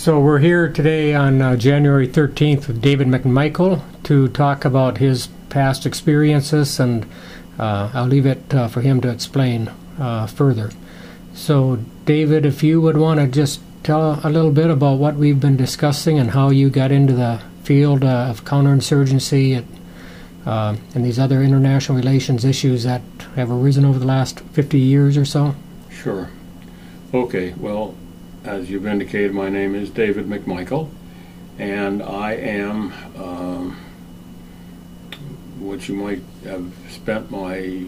So we're here today on uh, January 13th with David MacMichael to talk about his past experiences, and uh, I'll leave it uh, for him to explain uh, further. So, David, if you would want to just tell a little bit about what we've been discussing and how you got into the field uh, of counterinsurgency at, uh, and these other international relations issues that have arisen over the last 50 years or so. Sure. Okay, well, as you've indicated, my name is David MacMichael, and I am um, what you might have spent my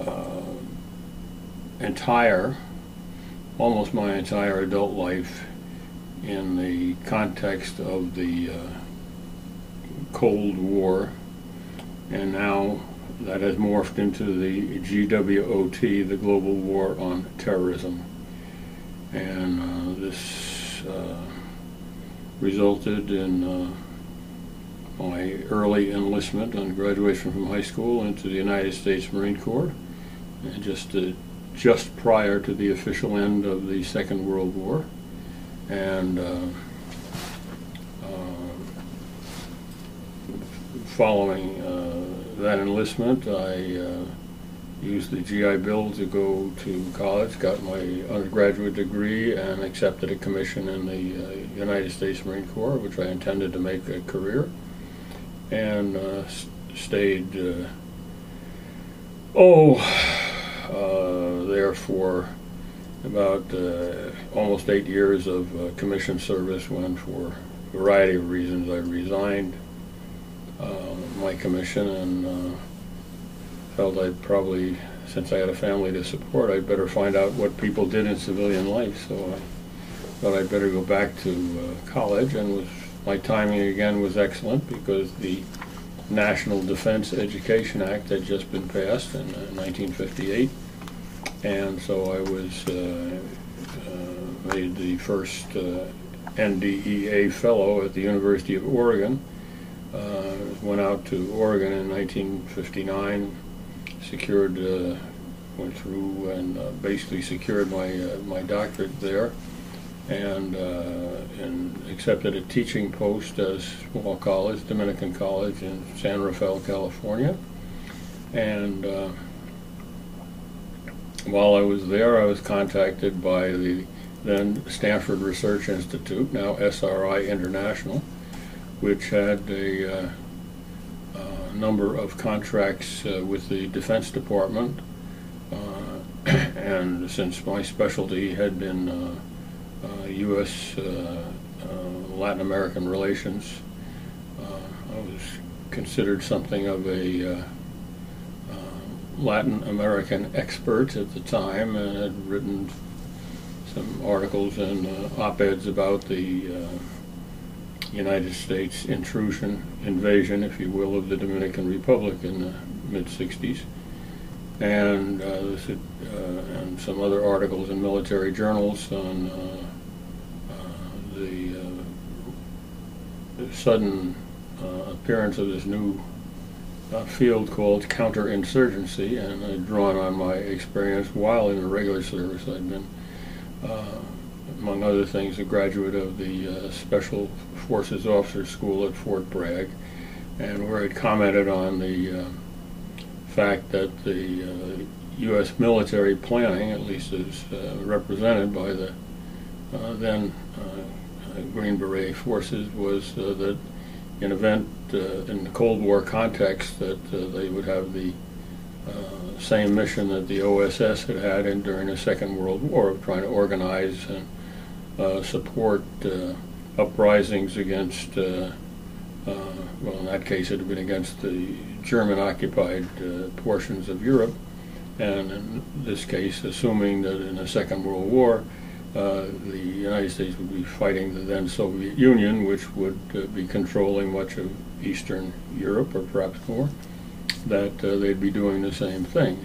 uh, entire, almost my entire adult life in the context of the uh, Cold War, and now that has morphed into the GWOT, the Global War on Terrorism. And uh, this uh, resulted in uh, my early enlistment on graduation from high school into the United States Marine Corps, and just uh, just prior to the official end of the Second World War, and uh, uh, following that enlistment, I used the GI Bill to go to college, got my undergraduate degree, and accepted a commission in the uh, United States Marine Corps, which I intended to make a career, and uh, stayed, uh, oh, uh, there for about uh, almost eight years of uh, commission service when, for a variety of reasons, I resigned my commission and felt I'd probably, since I had a family to support, I'd better find out what people did in civilian life. So I thought I'd better go back to uh, college, and was my timing again was excellent because the National Defense Education Act had just been passed in uh, 1958, and so I was uh, uh, made the first uh, NDEA fellow at the University of Oregon. Uh, went out to Oregon in 1959, secured, uh, went through and uh, basically secured my uh, my doctorate there, and uh, and accepted a teaching post at a small college, Dominican College in San Rafael, California, and. Uh, while I was there, I was contacted by the then Stanford Research Institute, now SRI International, which had a uh, number of contracts uh, with the Defense Department. Uh, and since my specialty had been U.S. Uh, uh, Latin American relations, I was considered something of a Latin American expert at the time and had written some articles and op-eds about the United States intrusion, invasion, if you will, of the Dominican Republic in the mid-60s. And, uh, this uh, and some other articles in military journals on uh, uh, the, uh, sudden appearance of this new field called counterinsurgency, and I'd drawn on my experience while in the regular service. I'd been, among other things, a graduate of the Special Forces Officer School at Fort Bragg, and where I'd commented on the uh, fact that the uh, U.S. military planning, at least as uh, represented by the uh, then uh, Green Beret forces, was uh, that in event uh, in the Cold War context that uh, they would have the uh, same mission that the OSS had had in, during the Second World War of trying to organize and uh, support uh, uprisings against, uh, uh, well, in that case, it had been against the German-occupied uh, portions of Europe, and in this case, assuming that in the Second World War, uh, the United States would be fighting the then Soviet Union, which would uh, be controlling much of Eastern Europe, or perhaps more, that they'd be doing the same thing.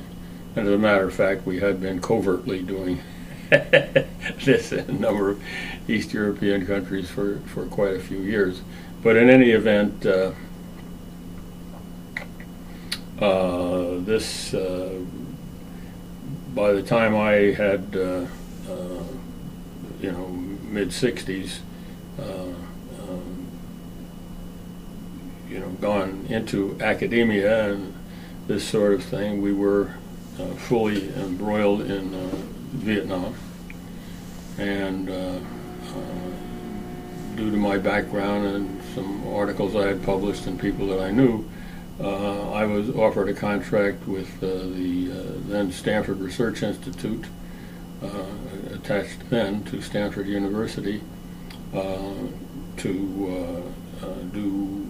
And as a matter of fact, we had been covertly doing this number of East European countries for, for quite a few years. But in any event, uh, uh, this, uh, by the time I had, uh, uh, you know, mid 60s, uh, um, you know, gone into academia and this sort of thing, we were fully embroiled in Vietnam. And uh, uh, due to my background and some articles I had published and people that I knew, uh, I was offered a contract with uh, the uh, then Stanford Research Institute, uh, attached then to Stanford University, to do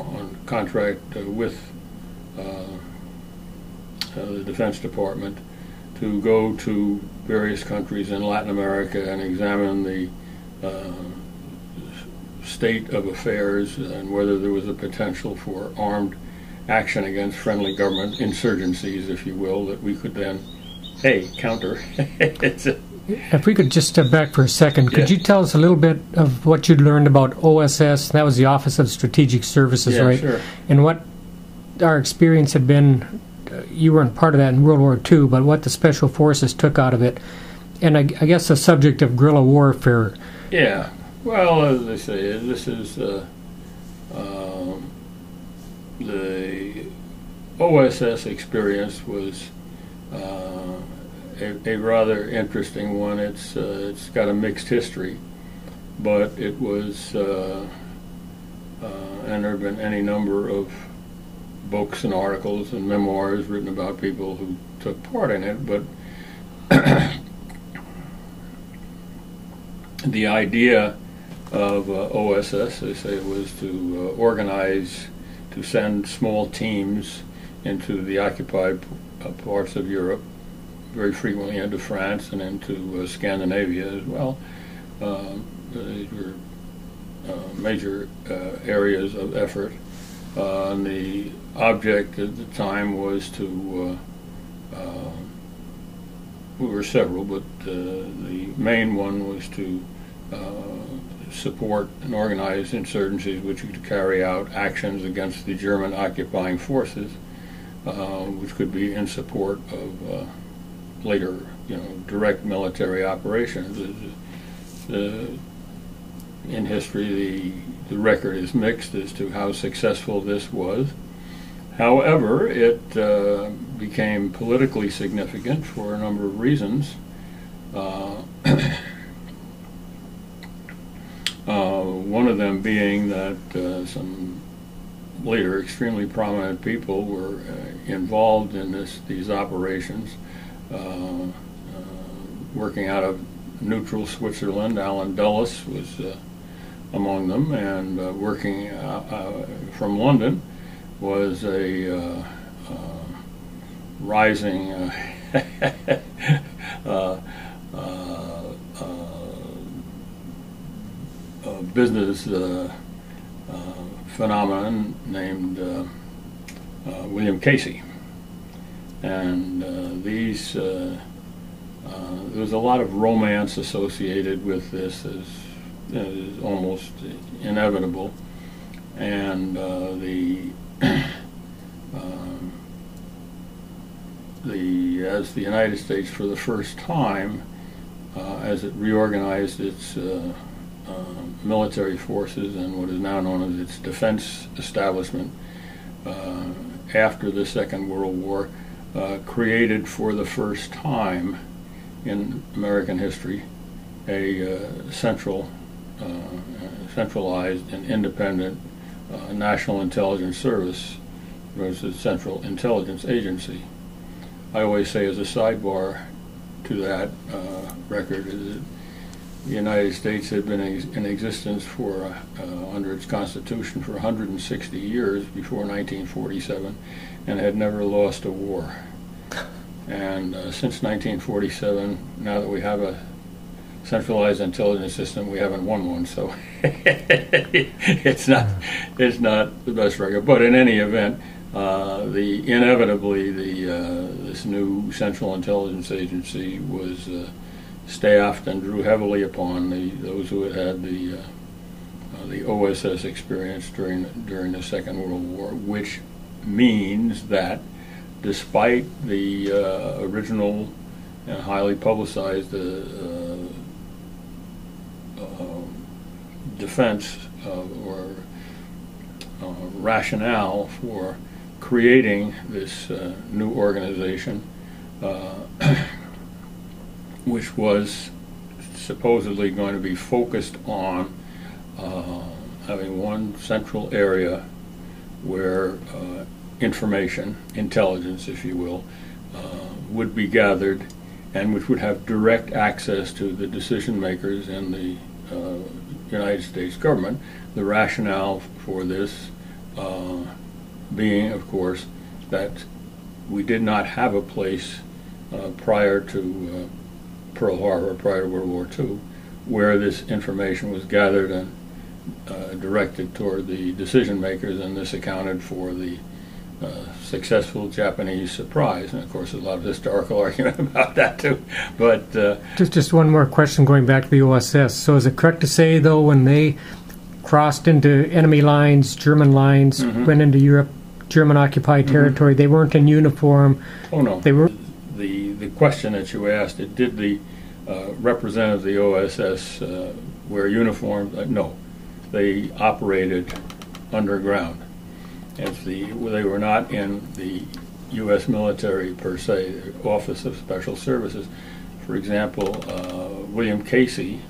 on contract with the Defense Department to go to various countries in Latin America and examine the uh, state of affairs and whether there was a potential for armed action against friendly government insurgencies, if you will, that we could then, hey, counter. if we could just step back for a second, could Yeah. you tell us a little bit of what you'd learned about OSS? That was the Office of Strategic Services, yeah, right? sure. And what our experience had been. You weren't part of that in World War II, but what the Special Forces took out of it. And I, I guess the subject of guerrilla warfare. Yeah. Well, as I say, this is uh, um, the OSS experience was uh, a, a rather interesting one. It's uh, it's got a mixed history, but it was, uh, uh, and there have been any number of books and articles and memoirs written about people who took part in it, but. the idea of uh, OSS, they say, was to uh, organize, to send small teams into the occupied uh, parts of Europe, very frequently into France and into uh, Scandinavia as well. Um, these were uh, major uh, areas of effort. Uh, and the object at the time was to, uh, uh, we were several, but uh, the main one was to uh, support and organize insurgencies which could carry out actions against the German occupying forces, which could be in support of later, you know, direct military operations. The- the- in history, the, the record is mixed as to how successful this was. However, it uh, became politically significant for a number of reasons. Uh, Uh, one of them being that uh, some later extremely prominent people were uh, involved in this these operations, uh, working out of neutral Switzerland. Allen Dulles was among them, and uh, working uh, uh, from London was a uh, uh, rising. Uh, business phenomenon named William Casey. And these, there was a lot of romance associated with this, as is almost inevitable. And uh, the um, the as the United States for the first time, uh, as it reorganized its uh, uh, military forces and what is now known as its defense establishment after the Second World War, uh, created for the first time in American history a uh, central, centralized and independent uh, national intelligence service. The Central Intelligence Agency. I always say, as a sidebar to that uh, record, is that the United States had been ex- in existence for, uh, under its Constitution, for 160 years before 1947, and had never lost a war. And uh, since 1947, now that we have a centralized intelligence system, we haven't won one. So it's not it's not the best record. But in any event, uh, the inevitably the uh, this new Central Intelligence Agency was uh, staffed and drew heavily upon the those who had had the uh, uh, the OSS experience during during the Second World War, which means that despite the uh, original and highly publicized defense uh, or uh, rationale for creating this uh, new organization, uh, which was supposedly going to be focused on uh, having one central area where uh, information, intelligence, if you will, would be gathered and which would have direct access to the decision makers in the uh, United States government. The rationale for this uh, being, of course, that we did not have a place uh, prior to uh, Pearl Harbor, prior to World War II, where this information was gathered and uh, directed toward the decision makers, and this accounted for the uh, successful Japanese surprise. And of course, there's a lot of historical argument about that too. But uh, just just one more question going back to the OSS. So is it correct to say though when they crossed into enemy lines, German lines, mm-hmm. went into Europe, German occupied mm-hmm. territory, mm-hmm. they weren't in uniform? Oh no. They were. The the question that you asked, it did the uh, representative of the OSS uh, wear uniforms? Uh, no, they operated underground if the they were not in the U.S. military per se, the Office of Special Services. For example, uh, William Casey,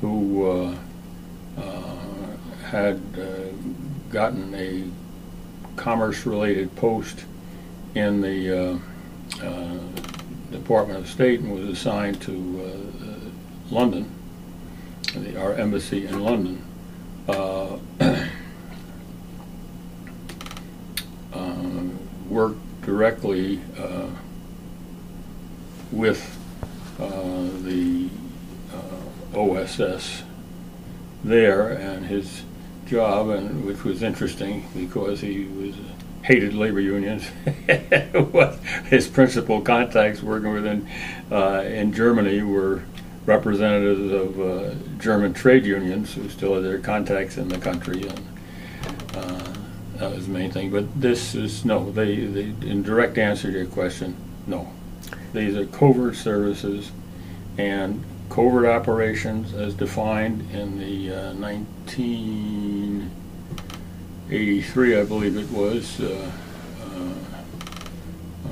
who uh, uh, had uh, gotten a commerce-related post in the uh, Department of State and was assigned to London, the, our embassy in London. work directly uh, with uh, the uh, OSS there and his job, and which was interesting because he was hated labor unions. his principal contacts working within uh, in Germany were representatives of uh, German trade unions who still had their contacts in the country and that was the main thing. But this is no. They, they in direct answer to your question, no. These are covert services and covert operations as defined in the uh, 1983, I believe it was. Uh, uh, uh,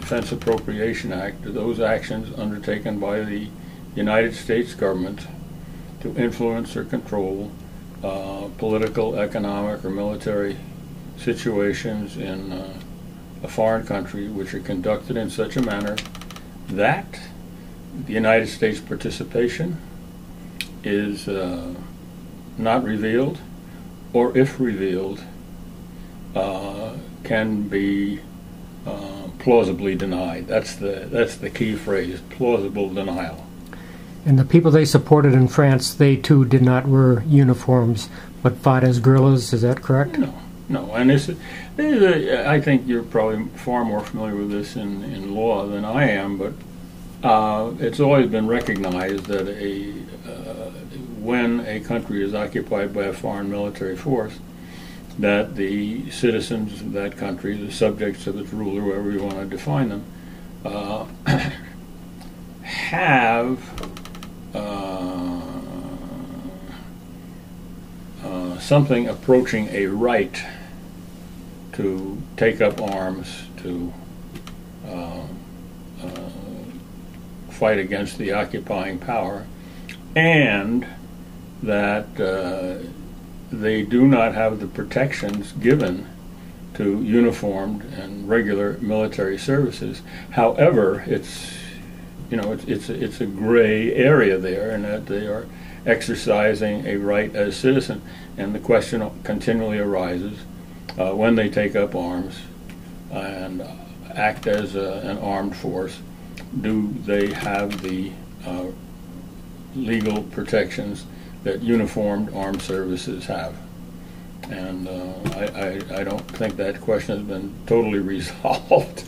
Defense Appropriation Act, those actions undertaken by the United States government to influence or control uh, political, economic, or military situations in uh, a foreign country which are conducted in such a manner that the United States participation is uh, not revealed, or if revealed, uh, can be uh, plausibly denied. That's the that's the key phrase: plausible denial. And the people they supported in France, they too did not wear uniforms, but fought as guerrillas. Is that correct? No, no. And this, this I think you're probably far more familiar with this in, in law than I am, but uh, it's always been recognized that a uh, when a country is occupied by a foreign military force, that the citizens of that country, the subjects of its ruler, whoever you want to define them, uh, have something approaching a right to take up arms to uh, uh, fight against the occupying power, and that uh, they do not have the protections given to uniformed and regular military services. However, it's you know, it's it's a, it's a gray area there, and that they are exercising a right as citizen. And the question continually arises uh, when they take up arms and act as a, an armed force, do they have the uh, legal protections that uniformed armed services have? And uh, I, I, I don't think that question has been totally resolved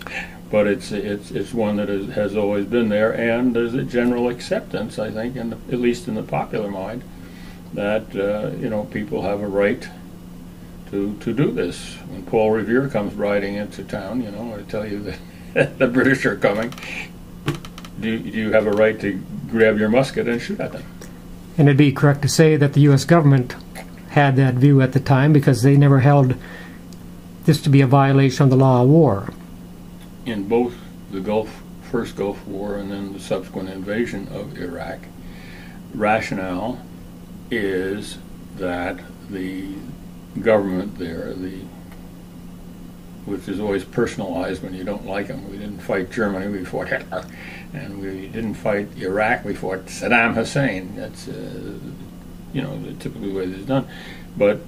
but it's it's it's one that is, has always been there, and there's a general acceptance, I think, in the, at least in the popular mind, that uh, you know people have a right to to do this. When Paul Revere comes riding into town, you know, I tell you that the British are coming. Do, do you have a right to grab your musket and shoot at them? And it'd be correct to say that the U.S. government had that view at the time because they never held this to be a violation of the law of war. In both the Gulf, first Gulf War and then the subsequent invasion of Iraq, rationale is that the government there, the which is always personalized when you don't like them. We didn't fight Germany, we fought Hitler, and we didn't fight Iraq, we fought Saddam Hussein. That's uh, you know the typical way this is done, but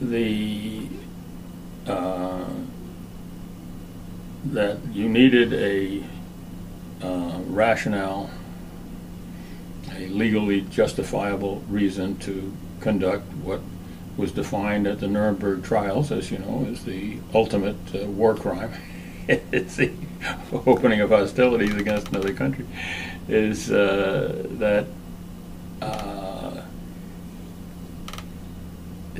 the uh, that you needed a uh, rationale, a legally justifiable reason to conduct what was defined at the Nuremberg trials, as you know, as the ultimate uh, war crime. it's the opening of hostilities against another country. Is uh, that uh,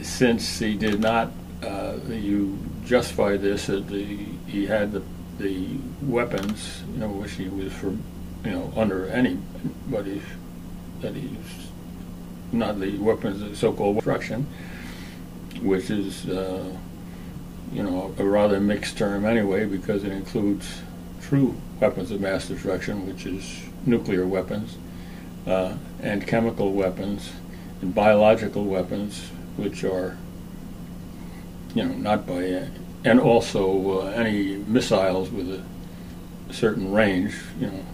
since he did not, uh, you justify this that the he had the the weapons, you know, which he was for, you know, under anybody that he's not the weapons of so-called destruction which is, uh, you know, a rather mixed term anyway because it includes true weapons of mass destruction, which is nuclear weapons, uh, and chemical weapons, and biological weapons, which are, you know, not by, and also uh, any missiles with a certain range, you know.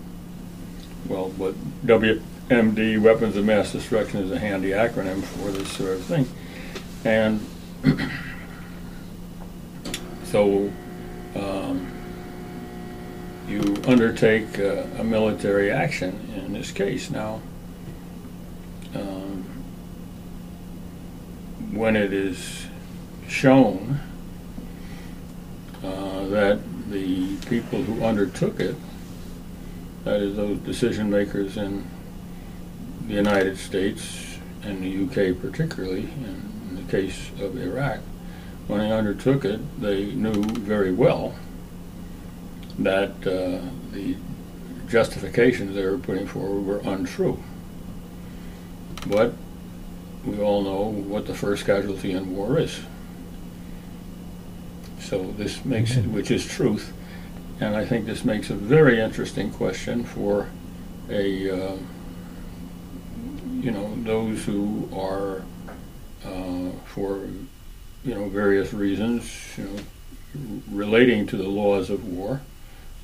Well, but WMD, weapons of mass destruction, is a handy acronym for this sort of thing. And so um, you undertake uh, a military action in this case. Now, um, when it is shown uh, that the people who undertook it, that is, those decision makers in the United States and the UK particularly, in the case of Iraq, when they undertook it, they knew very well that uh, the justifications they were putting forward were untrue. But we all know what the first casualty in war is. So this makes it, which is truth, and I think this makes a very interesting question for a, uh, you know, those who are uh, for you know various reasons, you know, relating to the laws of war,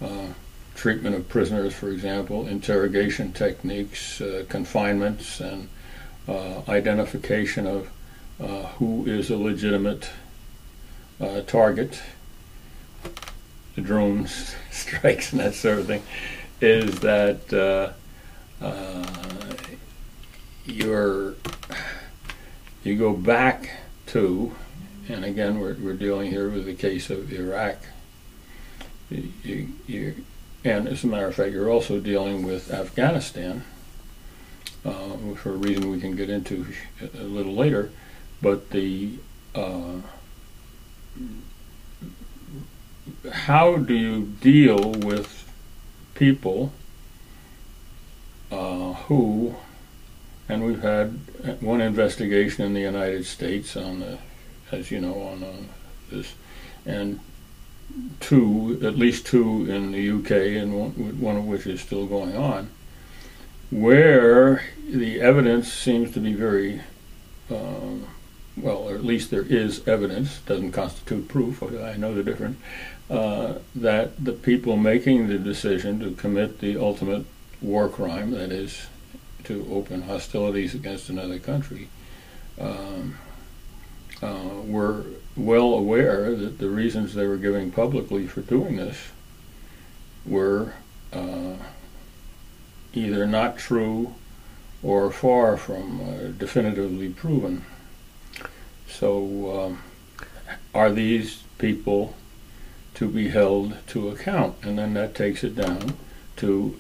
uh, treatment of prisoners, for example, interrogation techniques, uh, confinements, and uh, identification of uh, who is a legitimate uh, target, the drone strikes and that sort of thing, is that you're you go back to, and again, we're, we're dealing here with the case of Iraq. You, you, and as a matter of fact, you're also dealing with Afghanistan, uh, for a reason we can get into a little later. But the uh, how do you deal with people uh, who and we've had one investigation in the United States on the, as you know, on uh, this, and two, at least two in the UK, and one, one of which is still going on, where the evidence seems to be very, uh, well, or at least there is evidence, doesn't constitute proof, I know the difference, uh, that the people making the decision to commit the ultimate war crime, that is, to open hostilities against another country um, uh, were well aware that the reasons they were giving publicly for doing this were uh, either not true or far from uh, definitively proven. So, um, are these people to be held to account? And then that takes it down to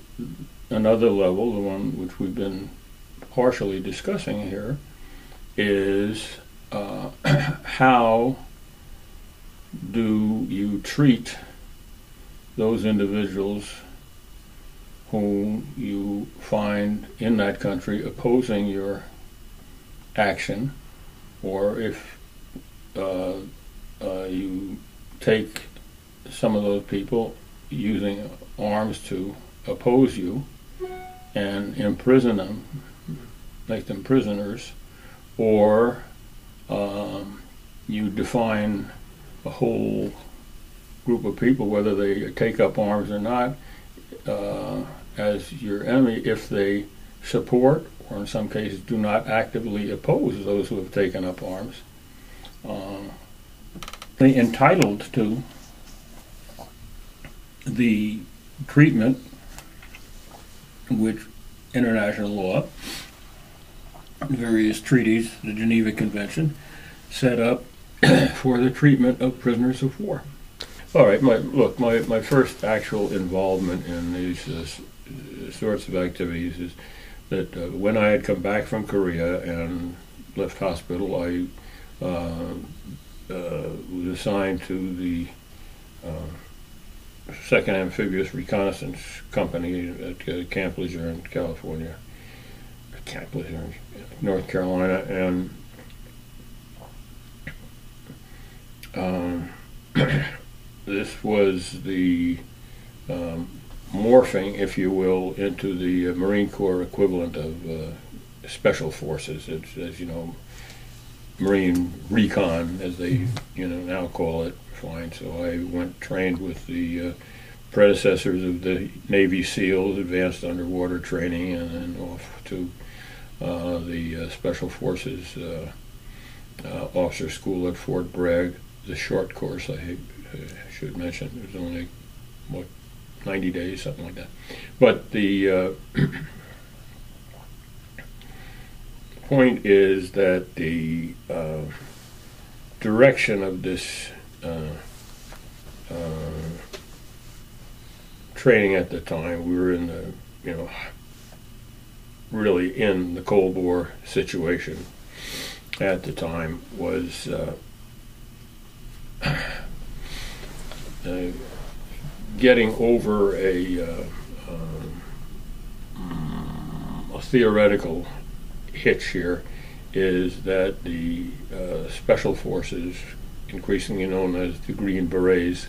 another level, the one which we've been partially discussing here, is uh, how do you treat those individuals whom you find in that country opposing your action, or if uh, uh, you take some of those people using arms to oppose you and imprison them, make them prisoners, or um, you define a whole group of people, whether they take up arms or not, uh, as your enemy if they support or in some cases do not actively oppose those who have taken up arms. Uh, entitled to the treatment which international law, various treaties, the Geneva Convention, set up for the treatment of prisoners of war. All right, my, look, my, my first actual involvement in these uh, sorts of activities is that uh, when I had come back from Korea and left hospital, I uh, uh was assigned to the uh, Second Amphibious Reconnaissance Company at uh, Camp Lejeune, California, Camp Lejeune, North Carolina, and um, this was the um, morphing, if you will, into the uh, Marine Corps equivalent of uh, special forces. It's, as you know, Marine recon, as they mm-hmm. you know now call it, flying. So I went trained with the uh, predecessors of the Navy SEALs, advanced underwater training, and then off to uh, the uh, Special Forces uh, Officer School at Fort Bragg. The short course I should mention. It was only what 90 days, something like that. But the uh, point is that the uh, direction of this uh, uh, training at the time, we were in the, you know, really in the Cold War situation at the time was uh, uh, getting over a, uh, um, a theoretical hitch here is that the uh, special forces, increasingly known as the Green Berets,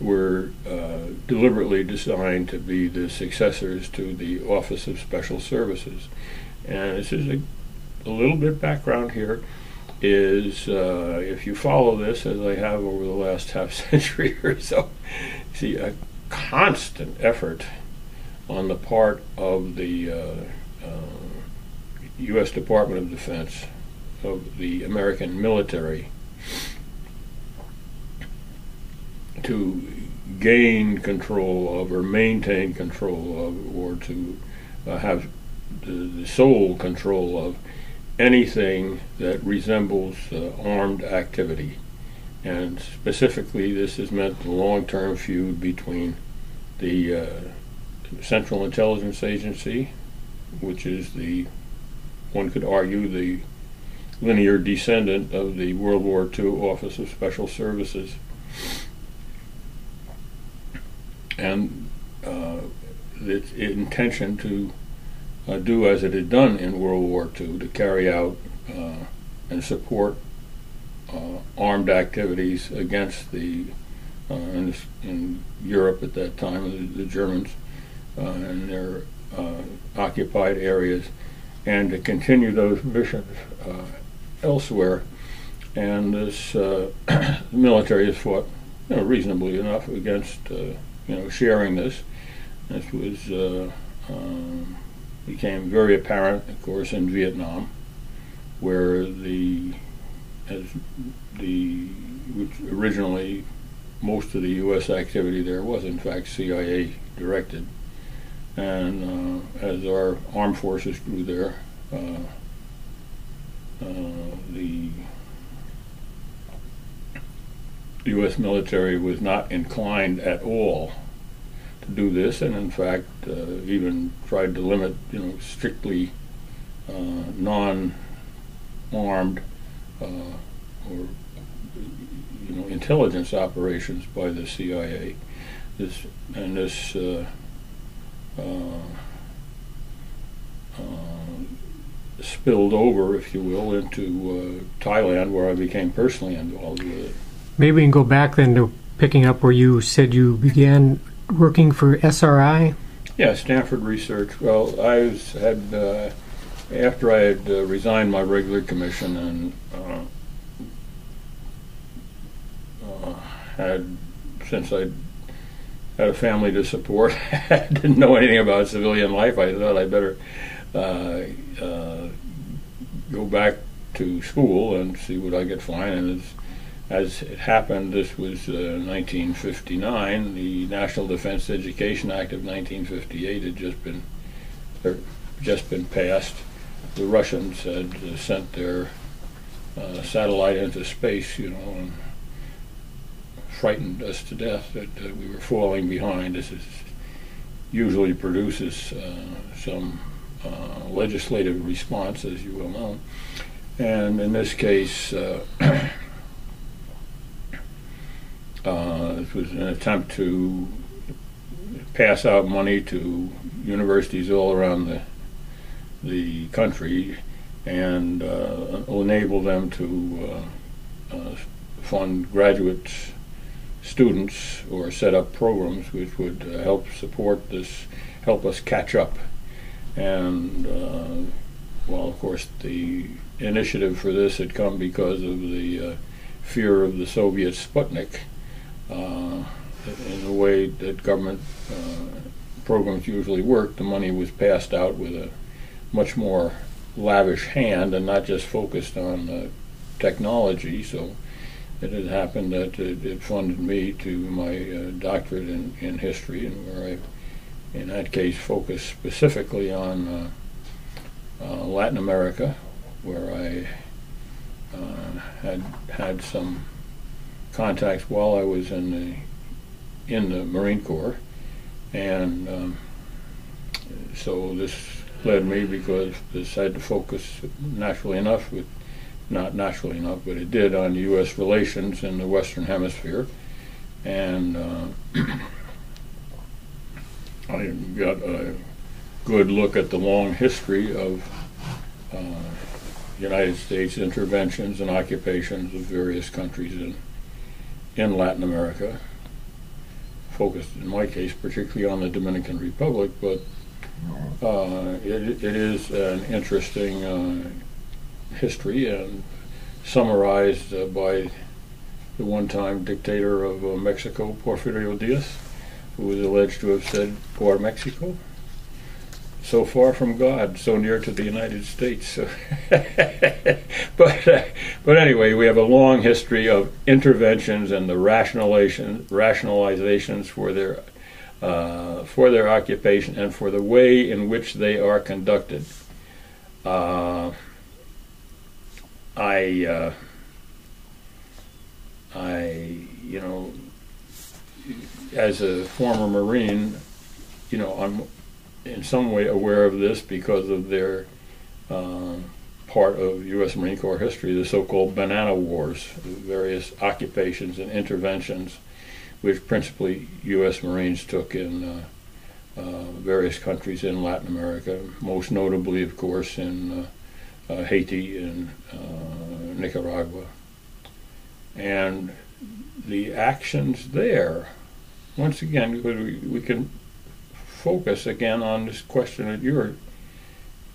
were uh, deliberately designed to be the successors to the Office of Special Services. And this is a, a little bit background here is uh, if you follow this, as I have over the last half century or so, see a constant effort on the part of the uh, uh, U.S. Department of Defense, of the American military, to gain control of or maintain control of or to uh, have the, the, sole control of anything that resembles uh, armed activity. And specifically, this has meant the long term feud between the uh, Central Intelligence Agency, which is the, one could argue, the linear descendant of the World War II Office of Special Services, and uh, its intention to uh, do as it had done in World War II to carry out uh, and support armed activities against the uh, in, in, Europe at that time, the, the Germans uh, and their uh, occupied areas, and to continue those missions elsewhere. And this military has fought you know, reasonably enough against you know sharing this. This was um, became very apparent, of course, in Vietnam, where the as the which originally most of the U.S. activity there was in fact CIA directed, and uh, as our armed forces grew there, uh, uh, the U.S. military was not inclined at all to do this, and in fact uh, even tried to limit, you know, strictly uh, non-armed or you know intelligence operations by the CIA. This and this uh, uh, uh, spilled over, if you will, into uh, Thailand, where I became personally involved with it. Maybe we can go back then to picking up where you said you began working for SRI. Yeah, Stanford Research. Well, I was, had uh, after I had uh, resigned my regular commission and uh, uh had since I had a family to support, didn't know anything about civilian life. I thought I'd better uh, uh, go back to school and see what I could find. And as, as it happened, this was 1959. The National Defense Education Act of 1958 had just been just been passed the Russians had uh, sent their uh, satellite into space, you know, and frightened us to death that uh, we were falling behind. This is, usually produces uh, some uh, legislative response, as you well know. And in this case, uh, it was an attempt to pass out money to universities all around the the country and uh, enable them to uh, uh, fund graduate students or set up programs which would uh, help support this, help us catch up. And uh, well, of course, the initiative for this had come because of the fear of the Soviet Sputnik. in the way that government programs usually work, the money was passed out with a much more lavish hand and not just focused on uh, technology. So it had happened that it, it funded me to my uh, doctorate in, in history, and where I, in that case, focused specifically on uh, Latin America, where I had had some contacts while I was in the in the Marine Corps, and um, so this led me because this had to focus naturally enough with not naturally enough, but it did on U.S. relations in the Western Hemisphere, and uh, I got a good look at the long history of uh, United States interventions and occupations of various countries in in Latin America. Focused in my case particularly on the Dominican Republic, but uh, it, it is an interesting uh, history and summarized uh, by the one-time dictator of uh, Mexico, Porfirio Diaz, who was alleged to have said, "Por Mexico." So far from God, so near to the United States. but uh, but anyway, we have a long history of interventions and the rationalizations for their uh, for their occupation and for the way in which they are conducted. Uh, I, uh, I, you know, as a former Marine, you know, I'm in some way aware of this because of their uh, part of U.S. Marine Corps history, the so-called banana wars, various occupations and interventions which principally U.S. Marines took in uh, uh, various countries in Latin America, most notably, of course, in uh, Haiti and Nicaragua. And the actions there, once again, because we, we can focus again on this question that you're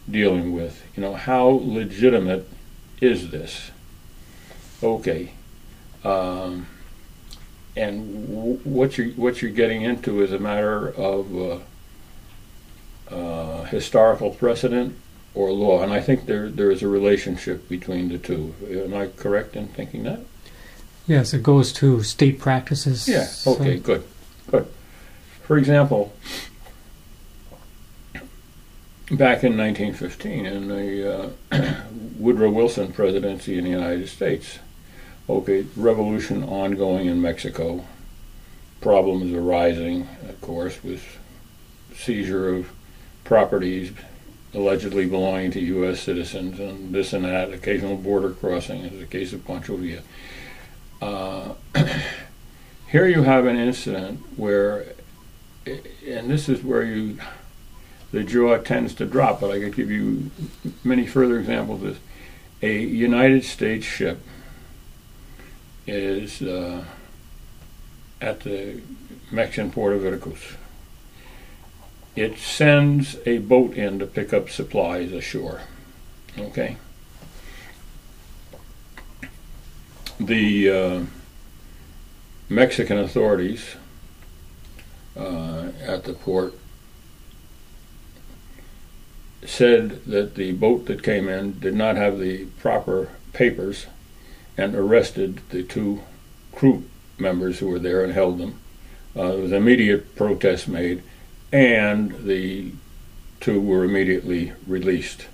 dealing with. You know, how legitimate is this? Okay. Um, and w- what you're what you're getting into is a matter of uh, uh, historical precedent or law, and I think there there is a relationship between the two. Am I correct in thinking that? Yes, it goes to state practices. Yeah. Okay. So. Good. Good. For example, back in 1915, in the uh, Woodrow Wilson presidency in the United States, Okay, revolution ongoing in Mexico. Problems arising, of course, with seizure of properties allegedly belonging to U.S. citizens and this and that, occasional border crossing, as the case of Pancho Villa. Uh, here you have an incident where, and this is where you the jaw tends to drop. But I could give you many further examples of this. A United States ship is uh, at the Mexican port of Veracruz. It sends a boat in to pick up supplies ashore. Okay? The uh, Mexican authorities uh, at the port said that the boat that came in did not have the proper papers and arrested the two crew members who were there and held them. Uh, there was immediate protest made, and the two were immediately released.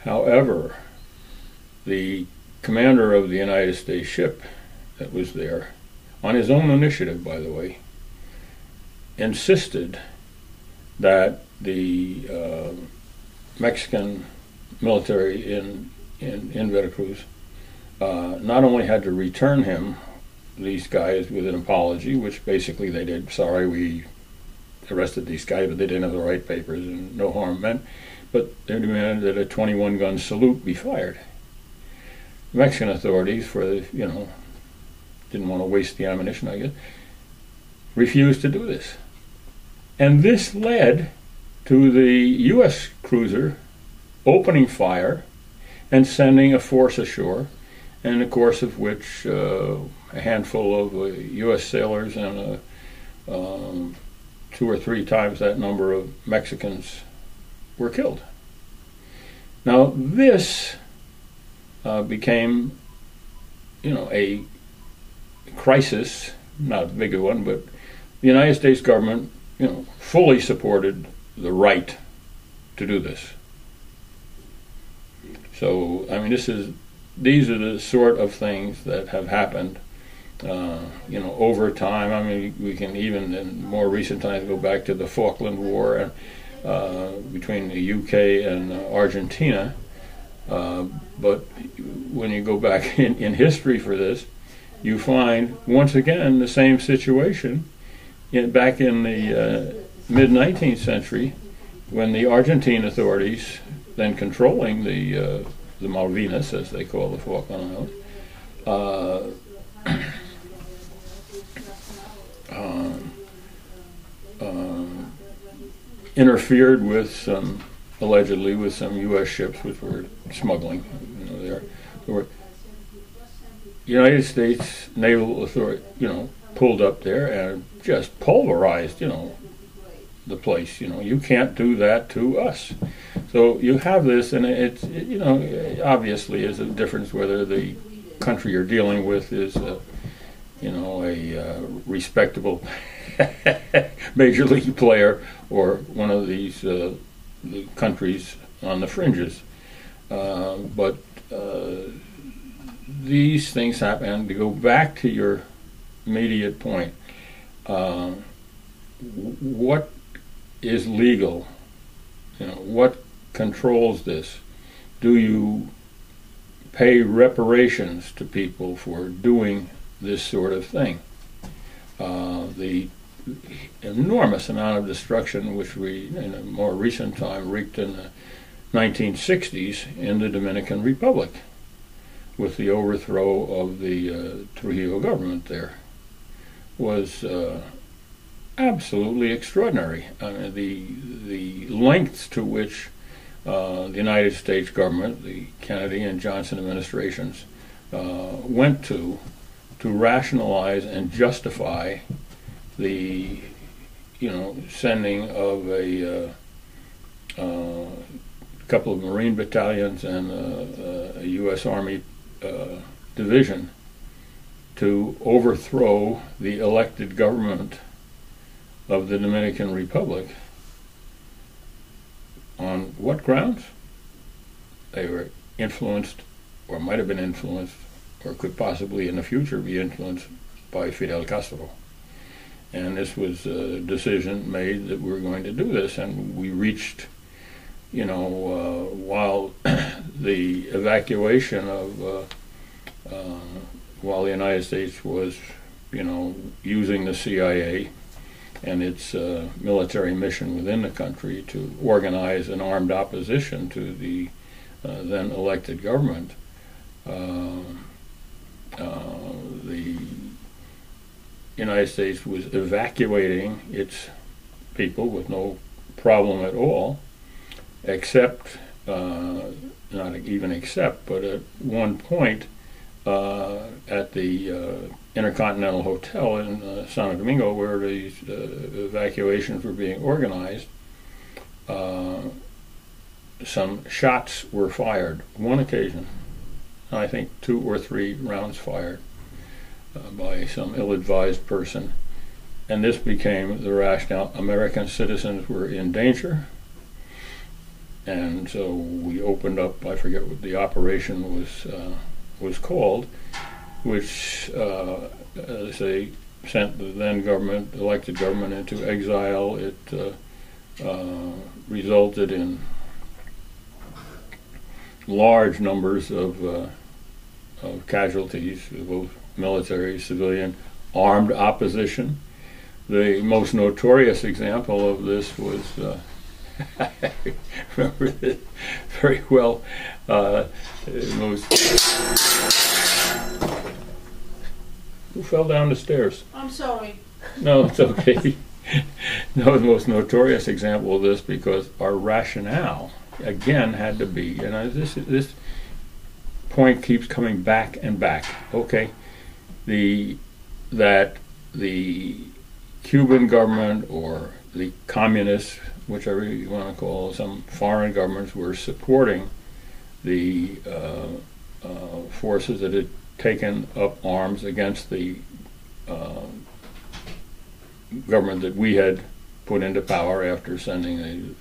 However, the commander of the United States ship that was there, on his own initiative, by the way, insisted that the uh, Mexican military in, in, in Veracruz uh, not only had to return him these guys with an apology, which basically they did. Sorry, we arrested these guys, but they didn't have the right papers and no harm meant. But they demanded that a 21 gun salute be fired. Mexican authorities, for the, you know, didn't want to waste the ammunition, I guess, refused to do this. And this led to the U.S. cruiser opening fire and sending a force ashore, in the course of which uh, a handful of uh, U.S. sailors and uh, um, two or three times that number of Mexicans were killed. Now, this uh, became, you know, a crisis, not a bigger one, but the United States government, you know, fully supported the right to do this. So, I mean, this is these are the sort of things that have happened, uh, you know, over time. I mean, we can even in more recent times go back to the Falkland War and, uh, between the UK and uh, Argentina. Uh, but when you go back in, in history for this, you find once again the same situation in, back in the uh, mid 19th century when the Argentine authorities, then controlling the uh, the Malvinas, as they call the Falkland Islands, uh, um, um, interfered with some, allegedly, with some U.S. ships which were smuggling. You know, there, were United States naval authority, you know, pulled up there and just pulverized, you know, the place. You know, you can't do that to us. So you have this, and it's it, you know obviously is a difference whether the country you're dealing with is a, you know a uh, respectable major league player or one of these uh, countries on the fringes. Uh, but uh, these things happen. And to go back to your immediate point, uh, what is legal? You know, what controls this? Do you pay reparations to people for doing this sort of thing? Uh, the enormous amount of destruction which we, in a more recent time, wreaked in the 1960s in the Dominican Republic with the overthrow of the uh, Trujillo government there was uh, absolutely extraordinary. Mean, the the lengths to which uh, the United States government, the Kennedy and Johnson administrations, uh, went to to rationalize and justify the you know sending of a uh, uh couple of Marine battalions and a U.S. Army uh, division to overthrow the elected government of the Dominican Republic. On what grounds? They were influenced, or might have been influenced, or could possibly in the future be influenced by Fidel Castro. And this was a decision made that we were going to do this, and we reached, you know, uh, while the evacuation of, uh, uh, while the United States was, you know, using the CIA and its uh, military mission within the country to organize an armed opposition to the uh, then elected government. Uh, uh, the United States was evacuating its people with no problem at all, except, uh, not even except, but at one point at the Intercontinental Hotel in uh, Santo Domingo, where these uh, evacuations were being organized, uh, some shots were fired. One occasion, I think two or three rounds fired uh, by some ill-advised person, and this became the rationale: American citizens were in danger, and so we opened up. I forget what the operation was uh, was called, which, uh, as they sent the then government, elected government, into exile. It uh, uh, resulted in large numbers of, uh, of casualties, both military, civilian, armed opposition. The most notorious example of this was, uh, I remember this very well, uh, most. Who fell down the stairs? I'm sorry. No, it's okay. no, the most notorious example of this because our rationale again had to be, and I, this this point keeps coming back and back. Okay, the that the Cuban government or the communists, whichever you want to call some foreign governments, were supporting the uh, uh, forces that had taken up arms against the uh, government that we had put into power after sending the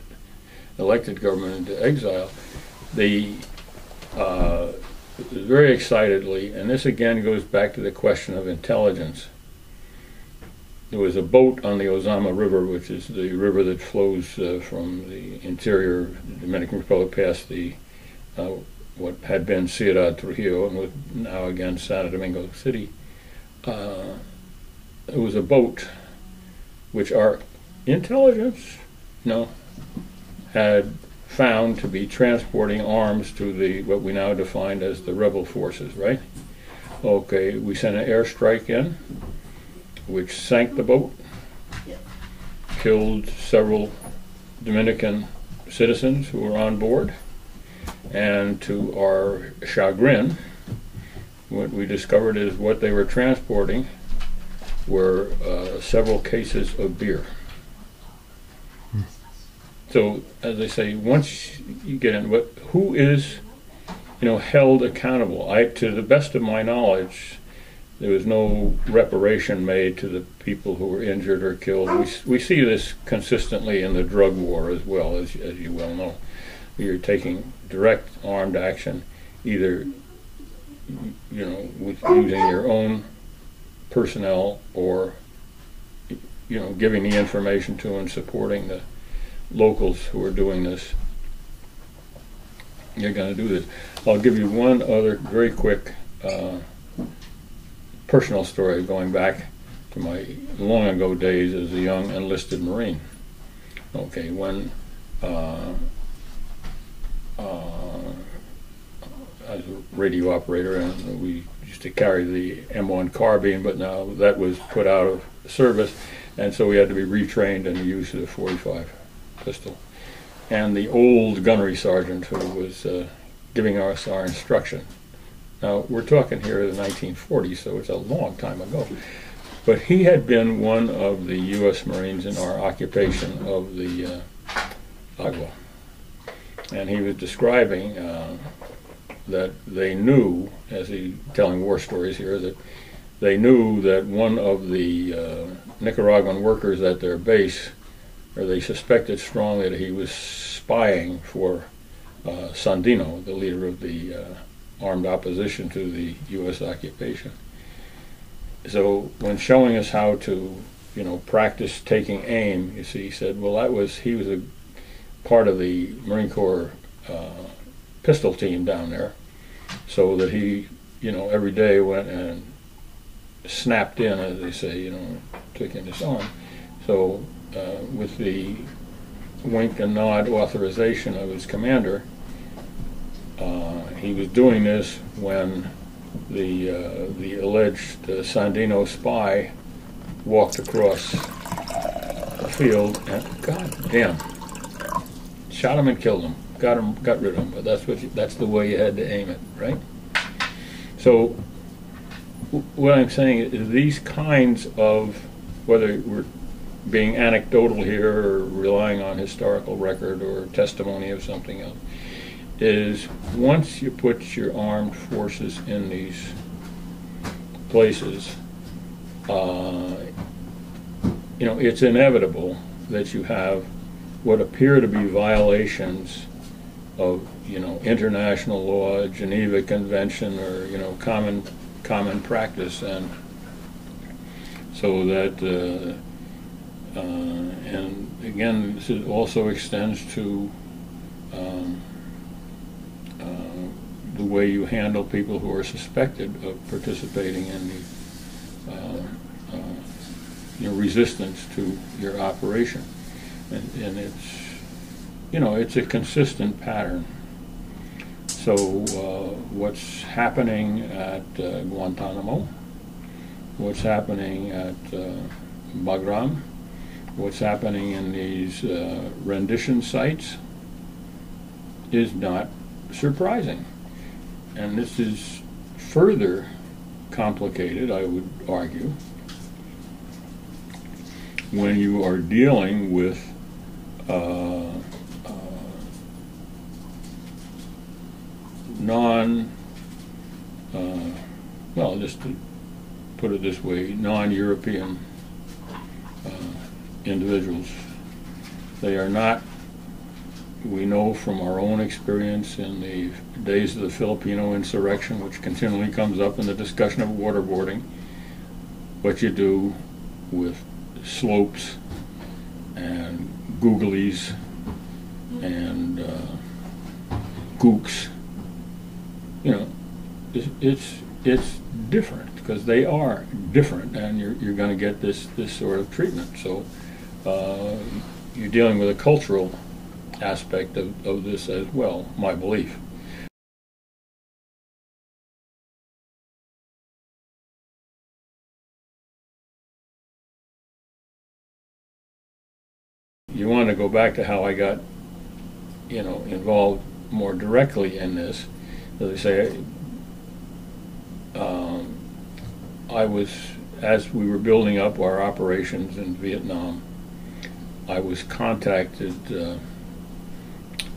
elected government into exile. They uh, very excitedly, and this again goes back to the question of intelligence. There was a boat on the Ozama River, which is the river that flows uh, from the interior of the Dominican Republic past the uh, what had been Ciudad Trujillo and was now again Santo Domingo City. Uh, it was a boat which our intelligence, no, had found to be transporting arms to the what we now define as the rebel forces, right? Okay, we sent an airstrike in, which sank the boat, killed several Dominican citizens who were on board, and to our chagrin, what we discovered is what they were transporting were uh, several cases of beer. So, as I say, once you get in, what who is, you know, held accountable? I, to the best of my knowledge, there was no reparation made to the people who were injured or killed. We, we see this consistently in the drug war as well, as, as you well know. You're taking direct armed action, either, you know, with using your own personnel or, you know, giving the information to and supporting the locals who are doing this. You're going to do this. I'll give you one other very quick uh, personal story going back to my long ago days as a young enlisted Marine. Okay, when uh, uh, I was a radio operator and we used to carry the M1 carbine, but now that was put out of service, and so we had to be retrained in the use of the 45 pistol. And the old gunnery sergeant who was uh, giving us our instruction. Now, we're talking here in the 1940s, so it's a long time ago. But he had been one of the U.S. Marines in our occupation of the uh, Agua. And he was describing uh, that they knew, as he telling war stories here, that they knew that one of the uh, Nicaraguan workers at their base or they suspected strongly that he was spying for uh, Sandino, the leader of the uh, armed opposition to the U.S. occupation. So when showing us how to, you know, practice taking aim, you see, he said, well, that was he was a part of the Marine Corps uh, pistol team down there, so that he, you know, every day went and snapped in, as they say, you know, taking his arm. So uh, with the wink and nod authorization of his commander, uh, he was doing this when the uh, the alleged uh, Sandino spy walked across the field and God damn, shot him and killed him. Got him, got rid of him. But that's what you, that's the way you had to aim it, right? So what I'm saying is these kinds of whether we're being anecdotal here or relying on historical record or testimony of something else is once you put your armed forces in these places, uh, you know, it's inevitable that you have what appear to be violations of, you know, international law, Geneva Convention, or, you know, common, common practice, and so that, uh, uh, and again, this also extends to, um, uh, the way you handle people who are suspected of participating in the, uh, uh, you know, resistance to your operation. And, and it's, you know, it's a consistent pattern. So uh, what's happening at uh, Guantanamo, what's happening at uh, Bagram, what's happening in these uh, rendition sites is not surprising. And this is further complicated, I would argue, when you are dealing with uh, uh, non, uh, well, just to put it this way, non-European uh, individuals. They are not, we know from our own experience in the days of the Filipino insurrection, which continually comes up in the discussion of waterboarding, what you do with slopes and googlies and uh, gooks. You know, it's it's, it's different because they are different, and you're you're going to get this this sort of treatment. So uh, you're dealing with a cultural aspect of, of this as well. My belief. You want to go back to how I got, you know, involved more directly in this, as I say, um, I was, as we were building up our operations in Vietnam, I was contacted uh,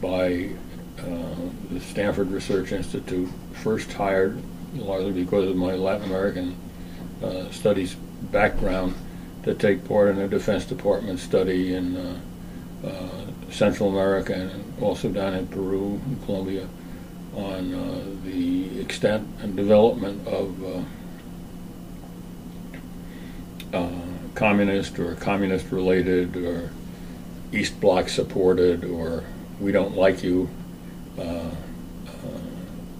by uh, the Stanford Research Institute, first hired largely because of my Latin American uh, studies background to take part in a Defense Department study in uh, Central America and also down in Peru and Colombia on uh, the extent and development of uh, uh, communist or communist related or East Bloc supported or we don't like you uh, uh,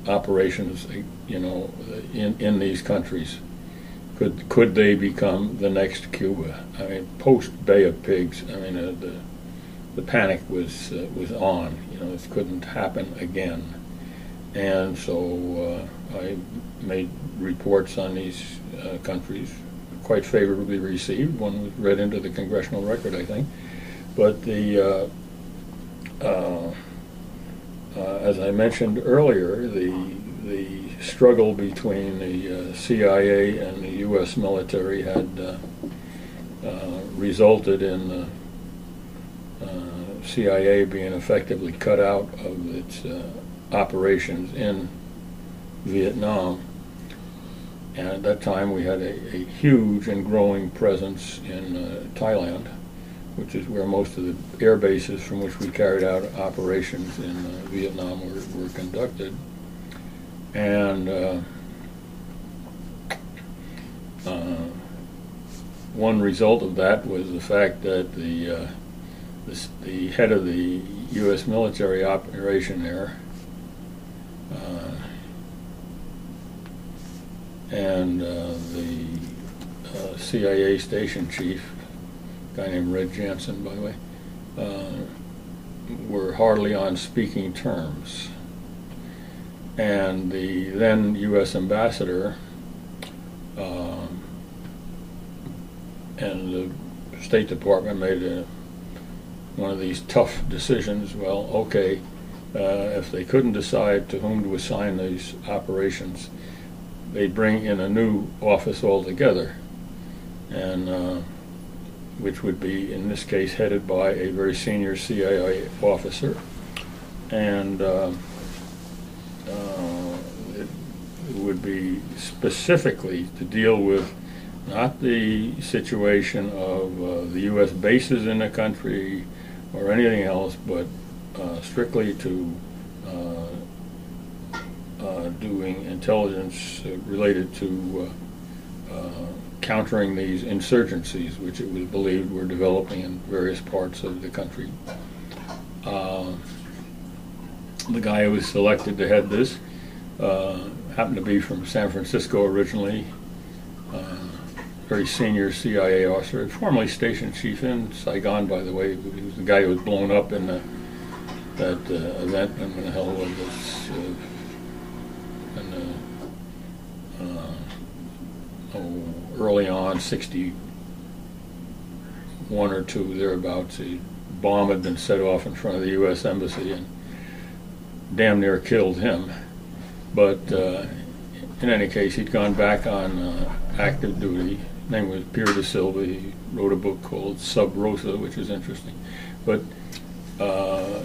operations, you know, in, in these countries. Could could they become the next Cuba? I mean, post Bay of Pigs. I mean, uh, the the panic was uh, was on. You know, this couldn't happen again, and so uh, I made reports on these uh, countries, quite favorably received. One was read into the congressional record, I think. But the uh, uh, uh, as I mentioned earlier, the the struggle between the CIA and the U.S. military had resulted in CIA being effectively cut out of its uh, operations in Vietnam. And at that time, we had a, a huge and growing presence in uh, Thailand, which is where most of the air bases from which we carried out operations in uh, Vietnam were, were conducted. And uh, uh, one result of that was the fact that the, uh, the, the head of the U.S. military operation there uh, and uh, the uh, CIA station chief guy named Red Jantzen, by the way, uh, were hardly on speaking terms. And the then U.S. ambassador um, and the State Department made a, one of these tough decisions. Well, okay, uh, if they couldn't decide to whom to assign these operations, they'd bring in a new office altogether, and uh, which would be, in this case, headed by a very senior CIA officer, and uh, uh, it would be specifically to deal with not the situation of uh, the U.S. bases in the country or anything else, but uh, strictly to uh, uh doing intelligence uh, related to uh, countering these insurgencies, which it was believed were developing in various parts of the country. the guy who was selected to head this happened to be from San Francisco originally very senior CIA officer, formerly station chief in Saigon, by the way. He was the guy who was blown up in the, that uh, event. When the hell was this? Uh, uh, oh, early on, 61 or two thereabouts. A bomb had been set off in front of the U.S. embassy and damn near killed him. But uh, in any case, he'd gone back on uh, active duty name was Peer de Silva. He wrote a book called Sub Rosa, which is interesting. But uh,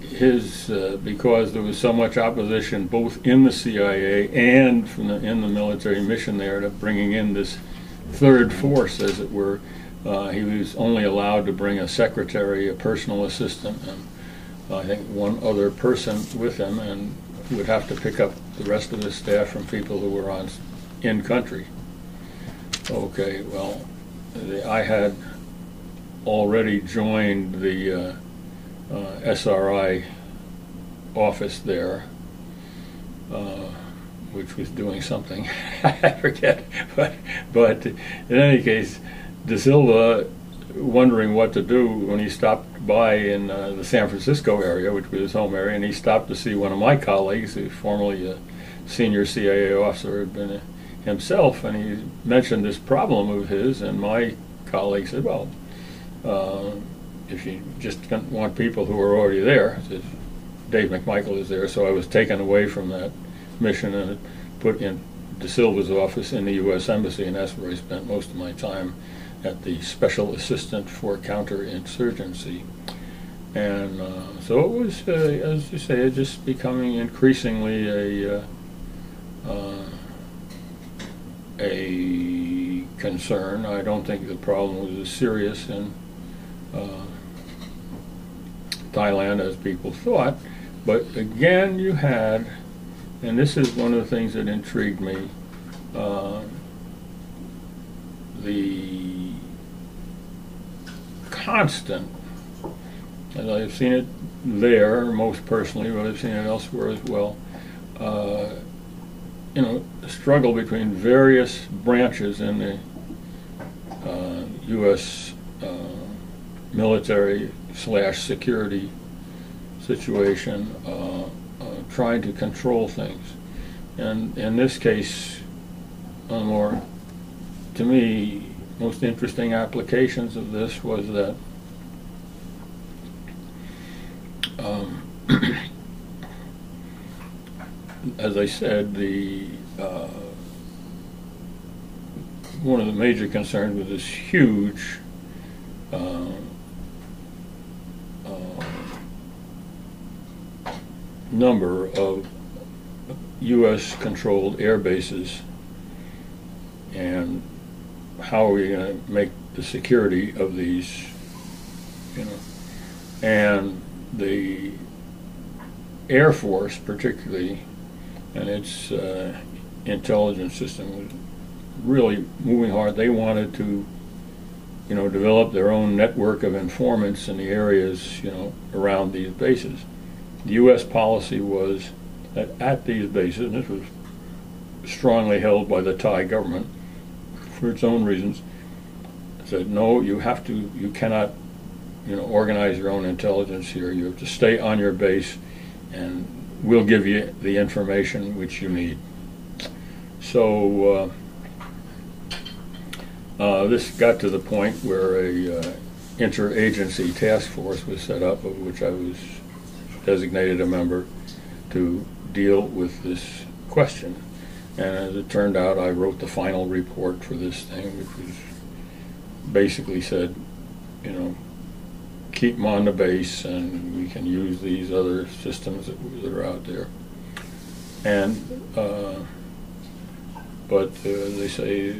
his uh, because there was so much opposition both in the CIA and from the, in the military mission there to bringing in this third force, as it were. Uh, he was only allowed to bring a secretary, a personal assistant, and I think one other person with him, and would have to pick up the rest of his staff from people who were on in country. Okay, well, the, I had already joined the uh, uh, SRI office there, uh, which was doing something. I forget, but but in any case, De Silva, wondering what to do when he stopped by in uh, the San Francisco area, which was his home area, and he stopped to see one of my colleagues, who formerly a senior CIA officer, had been a himself, and he mentioned this problem of his, and my colleague said, well, uh, if you just want people who are already there, Dave MacMichael is there, so I was taken away from that mission and put in De Silva's office in the U.S. Embassy, and that's where I spent most of my time at the Special Assistant for Counterinsurgency. And uh, so it was, uh, as you say, just becoming increasingly a uh, uh a concern. I don't think the problem was as serious in uh, Thailand as people thought. But again, you had, and this is one of the things that intrigued me, uh, the constant, and I've seen it there most personally, but I've seen it elsewhere as well. Uh, you know, struggle between various branches in the uh, U.S. Uh, military slash security situation, uh, uh, trying to control things. And in this case, one more, to me, most interesting applications of this was that um, as I said, the uh, one of the major concerns with this huge uh, uh, number of U.S. controlled air bases and how are we going to make the security of these, you know, and the Air Force particularly and its uh, intelligence system was really moving hard. They wanted to, you know, develop their own network of informants in the areas, you know, around these bases. The U.S. policy was that at these bases, and this was strongly held by the Thai government for its own reasons, said, no, you have to, you cannot, you know, organize your own intelligence here. You have to stay on your base, and we'll give you the information which you need. So uh, uh, this got to the point where a uh, interagency task force was set up, of which I was designated a member, to deal with this question. And as it turned out, I wrote the final report for this thing, which was basically said, you know, keep them on the base, and we can use these other systems that, that are out there. And uh, but uh, they say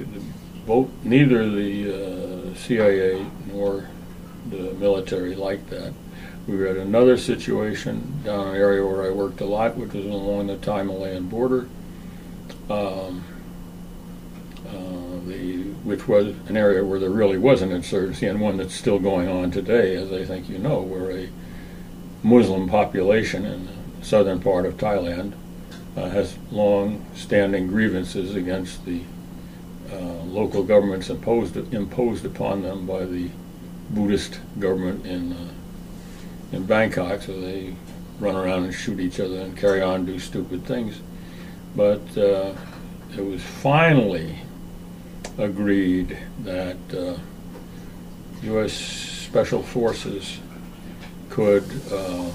both neither the uh, CIA nor the military like that. We had another situation down an area where I worked a lot, which was along the Thai-Malayan border. Um, the, which was an area where there really was an insurgency and one that's still going on today, as I think you know, where a Muslim population in the southern part of Thailand uh, has long-standing grievances against the uh, local governments imposed imposed upon them by the Buddhist government in uh, in Bangkok. So they run around and shoot each other and carry on do stupid things. But uh, it was finally agreed that U.S. Uh, Special Forces could uh,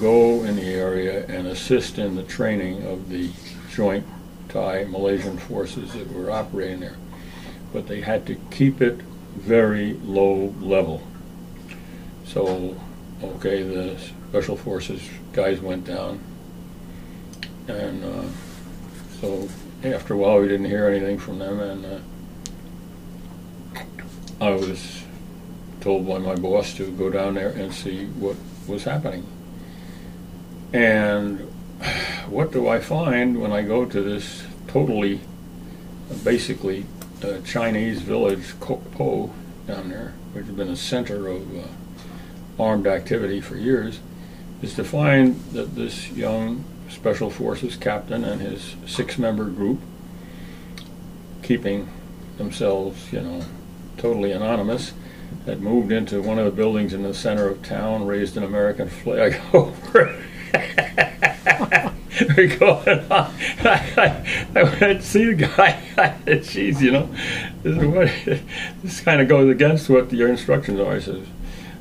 go in the area and assist in the training of the joint Thai Malaysian forces that were operating there. But they had to keep it very low level. So, okay, the special forces guys went down. And uh, so after a while, we didn't hear anything from them. And uh, I was told by my boss to go down there and see what was happening. And what do I find when I go to this totally, basically, uh, Chinese village, Kok Po, down there, which has been a center of uh, armed activity for years, is to find that this young Special Forces captain and his six-member group, keeping themselves, you know, totally anonymous, had moved into one of the buildings in the center of town, raised an American flag over we're going on. I, I, I, went to see the guy. I said, "Geez, you know, this, what, this kind of goes against what your instructions are." I said,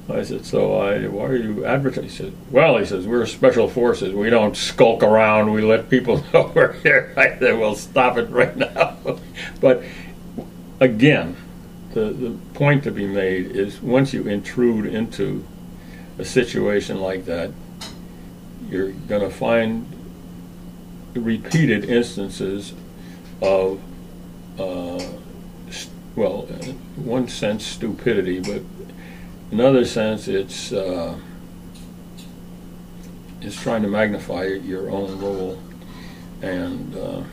"I said, so I, why are you advertising?" He said, "Well, he says we're special forces. We don't skulk around. We let people know we're here." I said, "Well, stop it right now." but again, the the point to be made is once you intrude into a situation like that, you're going to find repeated instances of, uh, well, one sense, stupidity, but another sense, it's uh, it's trying to magnify your own role, and uh,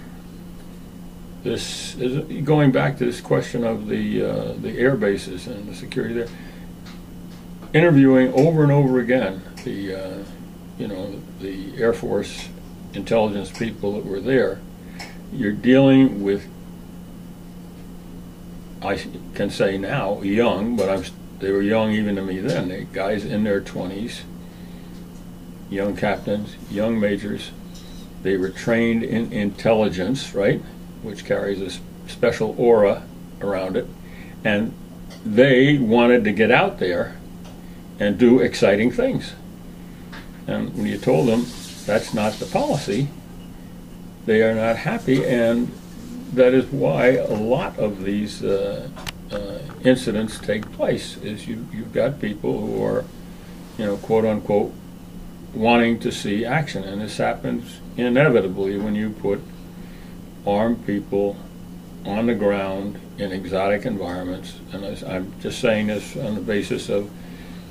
this is going back to this question of the uh, the air bases and the security there. Interviewing over and over again the uh, you know, the Air Force intelligence people that were there, you're dealing with, I can say now, young, but I'm, they were young even to me then, they, guys in their 20s, young captains, young majors. They were trained in intelligence, right, which carries a special aura around it, and they wanted to get out there and do exciting things. And when you told them that's not the policy, they are not happy, and that is why a lot of these uh, uh, incidents take place. Is you you've got people who are, you know, quote unquote, wanting to see action, and this happens inevitably when you put armed people on the ground in exotic environments. And I'm just saying this on the basis of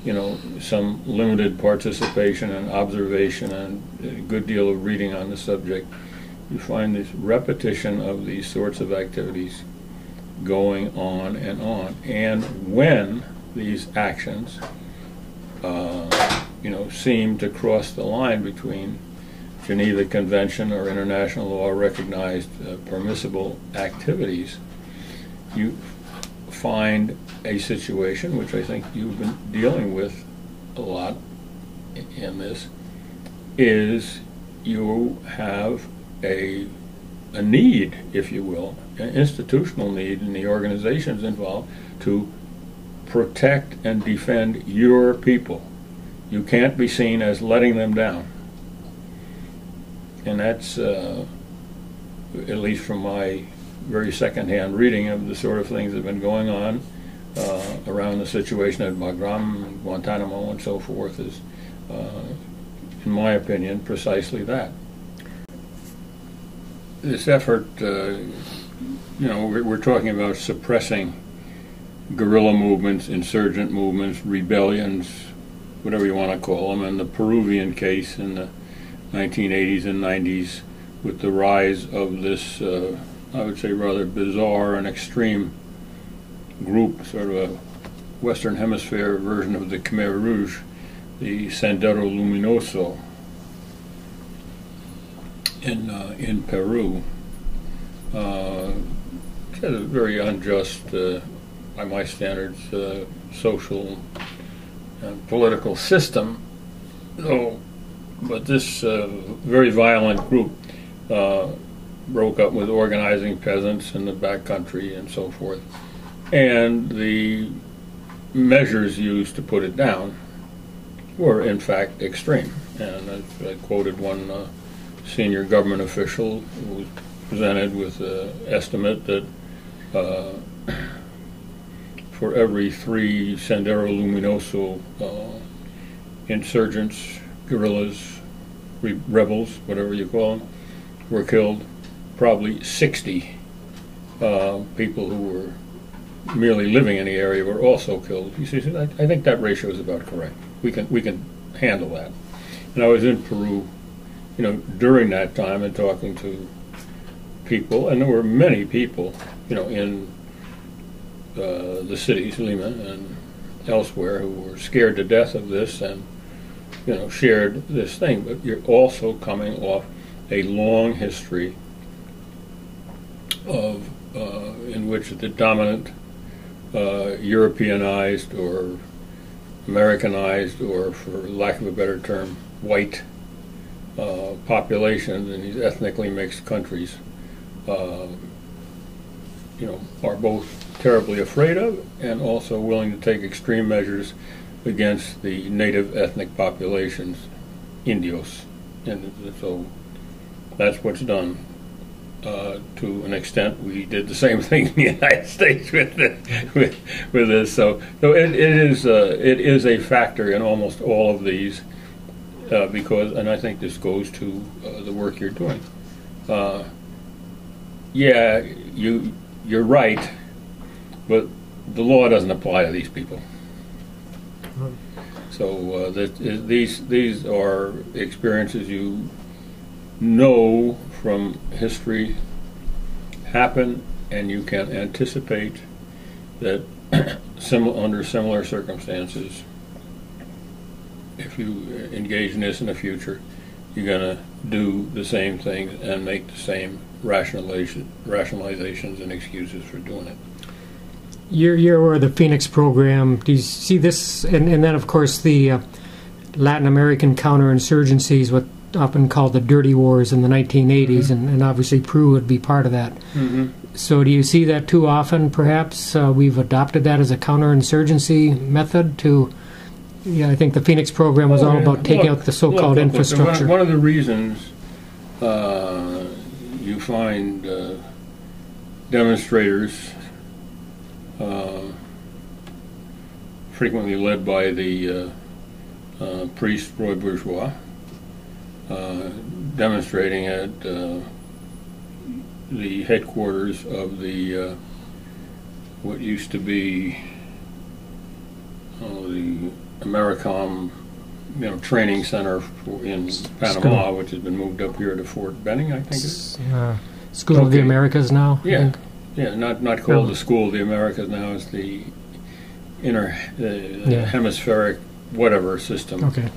you know, some limited participation and observation and a good deal of reading on the subject, you find this repetition of these sorts of activities going on and on. And when these actions, uh, you know, seem to cross the line between Geneva Convention or international law recognized uh, permissible activities, you find a situation which I think you've been dealing with a lot in this is you have a a need, if you will, an institutional need in the organizations involved to protect and defend your people. You can't be seen as letting them down. And that's, uh, at least from my very secondhand reading of the sort of things that have been going on uh, around the situation at Bagram, Guantanamo, and so forth, is, uh, in my opinion, precisely that. This effort, uh, you know, we're, we're talking about suppressing guerrilla movements, insurgent movements, rebellions, whatever you want to call them, and the Peruvian case in the 1980s and 90s with the rise of this, uh, I would say, rather bizarre and extreme group, sort of a Western Hemisphere version of the Khmer Rouge, the Sendero Luminoso in uh, in Peru. Uh, has a very unjust, uh, by my standards, uh, social and political system. So, but this uh, very violent group uh, broke up with organizing peasants in the backcountry and so forth, and the measures used to put it down were in fact extreme. And I, I quoted one uh, senior government official who was presented with an estimate that uh, for every three Sendero Luminoso uh, insurgents, guerrillas, re- rebels, whatever you call them, were killed, probably 60 uh, people who were merely living in the area were also killed. You see, I, I think that ratio is about correct. We can we can handle that. And I was in Peru, you know, during that time and talking to people, and there were many people, you know, in uh, the cities, Lima and elsewhere, who were scared to death of this and, you know, shared this thing. But you're also coming off a long history of uh, in which the dominant uh, Europeanized or Americanized, or for lack of a better term, white uh, populations in these ethnically mixed countries, uh, you know, are both terribly afraid of and also willing to take extreme measures against the native ethnic populations, Indios, and so that's what's done. Uh, to an extent, we did the same thing in the United States with the, with, with this. So, so it, it is uh, it is a factor in almost all of these uh, because, and I think this goes to uh, the work you're doing. Uh, yeah, you you're right, but the law doesn't apply to these people. So uh, that is, these these are experiences you know from history happen, and you can anticipate that sim- under similar circumstances, if you engage in this in the future, you're going to do the same things and make the same rationalization, rationalizations and excuses for doing it. You're, you're aware of the Phoenix program. Do you see this? And, and then, of course, the uh, Latin American counterinsurgencies, what often called the dirty wars in the 1980s, and, and obviously Peru would be part of that. Mm-hmm. So, do you see that too often? Perhaps uh, we've adopted that as a counterinsurgency method to. Yeah, I think the Phoenix program was Oh, all yeah. about taking Look, out the so-called look, look, look, infrastructure. One, one of the reasons uh, you find uh, demonstrators frequently led by the uh, uh, priest Roy Bourgeois uh, demonstrating at uh, the headquarters of the uh, what used to be oh, the Americom you know, training center for, in Panama, which has been moved up here to Fort Benning, I think it is. Uh, School of the Americas now. Yeah. Yeah, not not called the School of the Americas now. It's the inner uh, Yeah. hemispheric whatever system, Okay.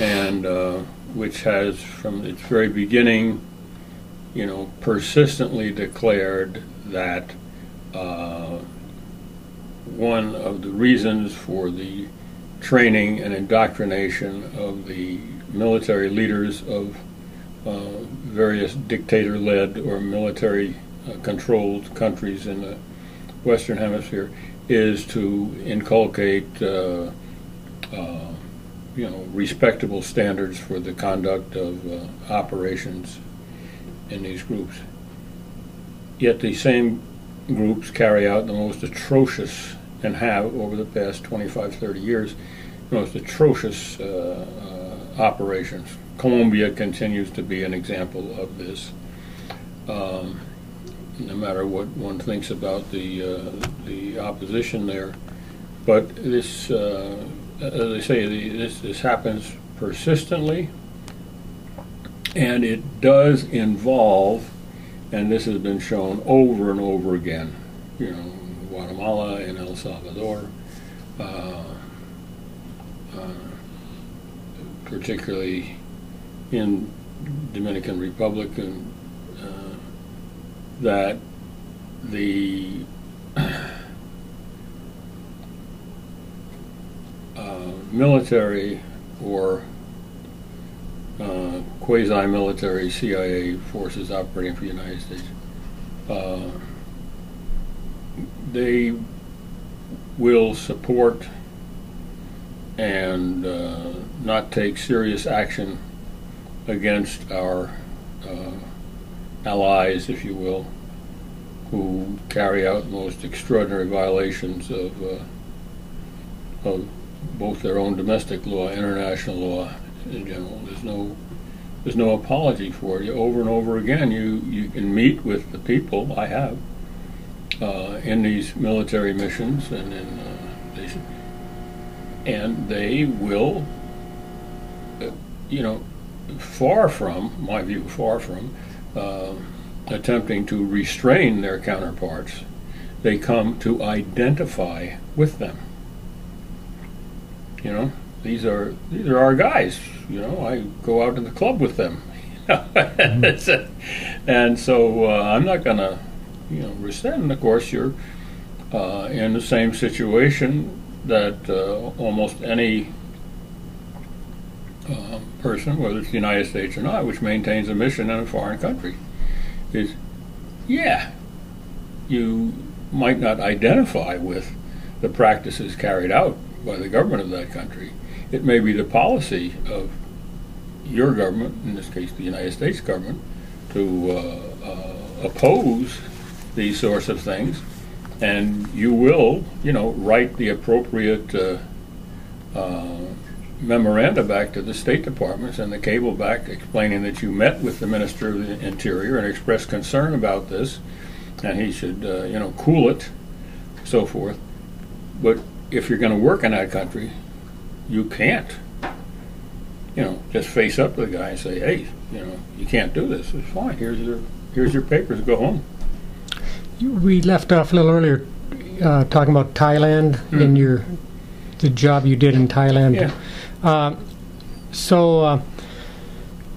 and uh, which has from its very beginning, you know, persistently declared that uh, one of the reasons for the training and indoctrination of the military leaders of uh, various dictator-led or military-controlled countries in the Western Hemisphere is to inculcate, uh, uh, you know, respectable standards for the conduct of uh, operations in these groups. Yet these same groups carry out the most atrocious, and have over the past 25, 30 years, the most atrocious uh, uh, operations. Colombia continues to be an example of this. Um, no matter what one thinks about the uh, the opposition there, but this, uh, as I say, the, this this happens persistently, and it does involve, and this has been shown over and over again, you know, Guatemala and El Salvador, uh, uh, particularly in Dominican Republic, and that the uh, military or uh, quasi-military CIA forces operating for the United States, uh, they will support and uh, not take serious action against our uh, allies, if you will, who carry out most extraordinary violations of, uh, of both their own domestic law, international law in general. There's no there's no apology for it. Over and over again, you you can meet with the people. I have uh, in these military missions and in uh, they, and they will, uh, you know, far from my view, far from uh, attempting to restrain their counterparts, they come to identify with them. You know, these are these are our guys. You know, I go out to the club with them, and so uh, I'm not to, you know, rescind. Of course, you're uh, in the same situation that uh, almost any uh, person, whether it's the United States or not, which maintains a mission in a foreign country, is yeah, you might not identify with the practices carried out by the government of that country. It may be the policy of your government, in this case the United States government, to uh, uh, oppose these sorts of things, and you will, you know, write the appropriate uh, uh memoranda back to the State Department and the cable back explaining that you met with the Minister of the Interior and expressed concern about this, and he should, uh, you know, cool it, so forth. But if you're going to work in that country, you can't, you know, just face up to the guy and say, "Hey, you know, you can't do this. It's fine. Here's your here's your papers. Go home." We left off a little earlier uh, talking about Thailand mm. and your the job you did in Thailand. Yeah. Uh, so, uh,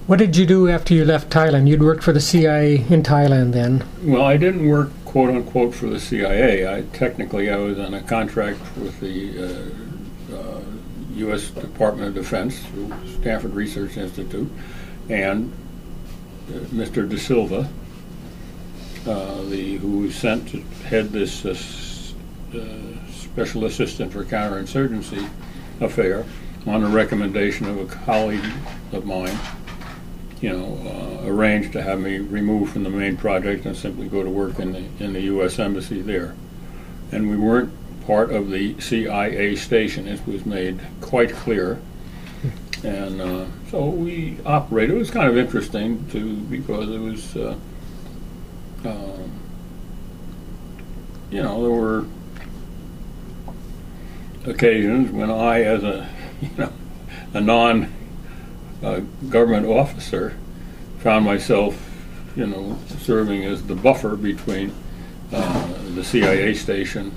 what did you do after you left Thailand? You'd worked for the CIA in Thailand then. Well, I didn't work quote unquote for the CIA. I technically I was on a contract with the uh, U.S. Uh, Department of Defense Stanford Research Institute, and uh, Mr. De Silva, the who was sent to head this special assistant for counterinsurgency affair on the recommendation of a colleague of mine, you know, uh, arranged to have me removed from the main project and simply go to work in the in the U.S. embassy there. And we weren't part of the CIA station. It was made quite clear. And uh, so we operated. It was kind of interesting too because it was, uh, uh you know, there were occasions when I, as a know, a non uh, government officer, found myself, you know, serving as the buffer between uh, the CIA station,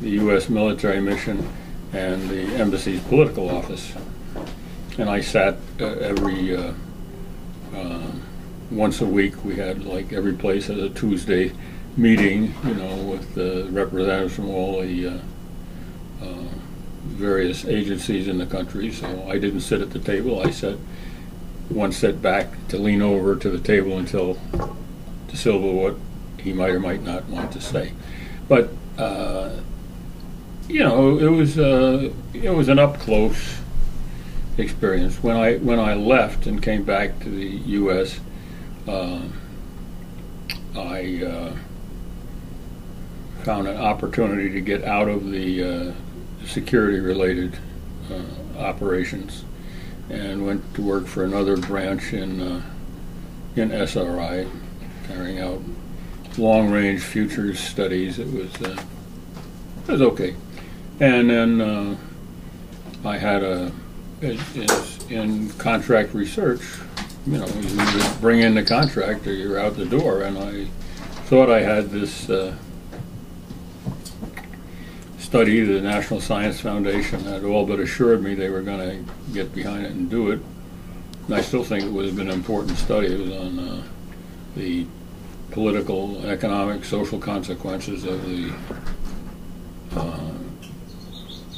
the U.S. military mission, and the embassy's political office. And I sat uh, every uh, uh, once a week. We had like every place had a Tuesday meeting, you know, with the representatives from all the uh, various agencies in the country. So I didn't sit at the table. I sat one set back to lean over to the table until De Silva what he might or might not want to say. But uh, you know, it was uh, it was an up close experience. When I when I left and came back to the U.S., uh, I found an opportunity to get out of the uh, security related uh, operations and went to work for another branch in uh, in SRI, carrying out long range futures studies. It was uh, it was okay, and then uh, I had a in contract research. You know, you bring in the contract or you're out the door, and I thought I had this uh, study the National Science Foundation had all but assured me they were going to get behind it and do it. And I still think it would have been an important study. It was on uh, the political, economic, social consequences of the, uh,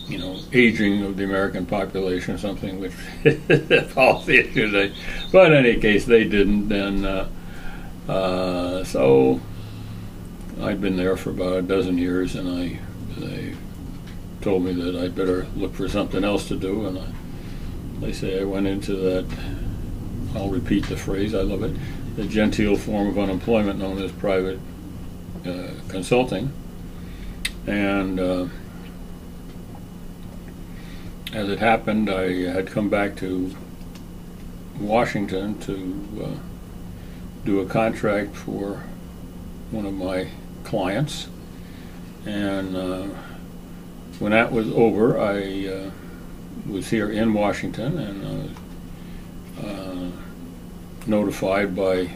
you know, aging of the American population, something which policy issue. They, but in any case, they didn't. And uh, uh, so I'd been there for about a dozen years, and I they told me that I'd better look for something else to do, and I, they say I went into that. I'll repeat the phrase. I love it. The genteel form of unemployment known as private uh, consulting, and uh, as it happened, I had come back to Washington to uh, do a contract for one of my clients, and uh, when that was over, I uh, was here in Washington and uh, uh, notified by a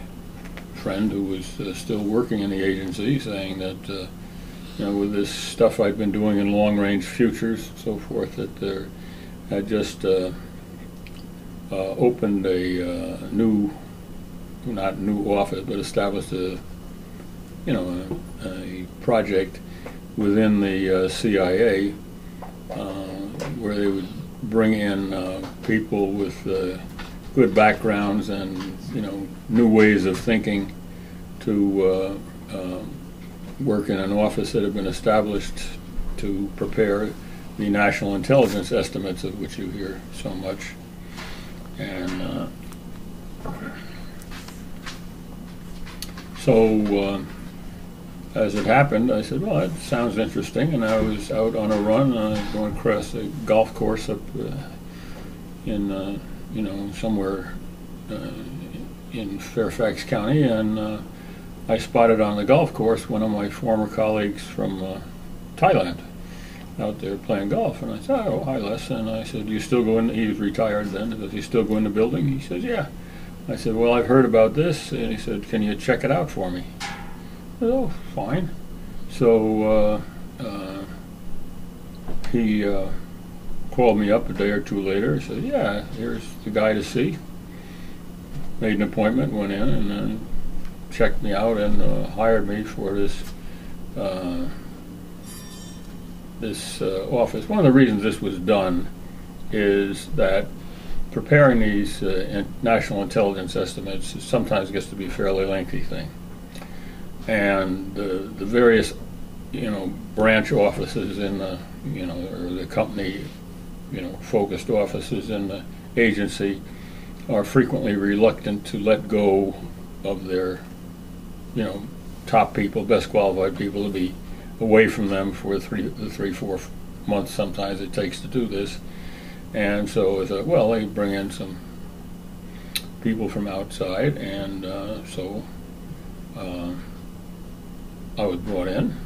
friend who was uh, still working in the agency saying that, uh, you know, with this stuff I'd been doing in long range futures and so forth, that there had just uh, opened a new, not new office, but established a, you know, a, a project within the uh, CIA uh, where they would bring in uh, people with good backgrounds and you know new ways of thinking to work in an office that had been established to prepare the national intelligence estimates of which you hear so much. And uh, so uh, as it happened, I said, well, that sounds interesting. And I was out on a run, uh, going across a golf course up uh, in, uh, you know, somewhere uh, in Fairfax County. And uh, I spotted on the golf course one of my former colleagues from uh, Thailand out there playing golf. And I said, oh, hi, Les. And I said, you still go in? He was retired then. Does he still go in the building? He says, yeah. I said, well, I've heard about this. And he said, can you check it out for me? Oh, fine. So uh, uh, he uh, called me up a day or two later. Said, "Yeah, here's the guy to see." Made an appointment, went in, and then checked me out and uh, hired me for this uh, this uh, office. One of the reasons this was done is that preparing these national intelligence estimates sometimes gets to be a fairly lengthy thing and the, the various, you know, branch offices in the, you know, or the company, you know, focused offices in the agency are frequently reluctant to let go of their, you know, top people, best qualified people to be away from them for three, the three, four months sometimes it takes to do this. And so well, they bring in some people from outside, and uh, so uh, I was brought in,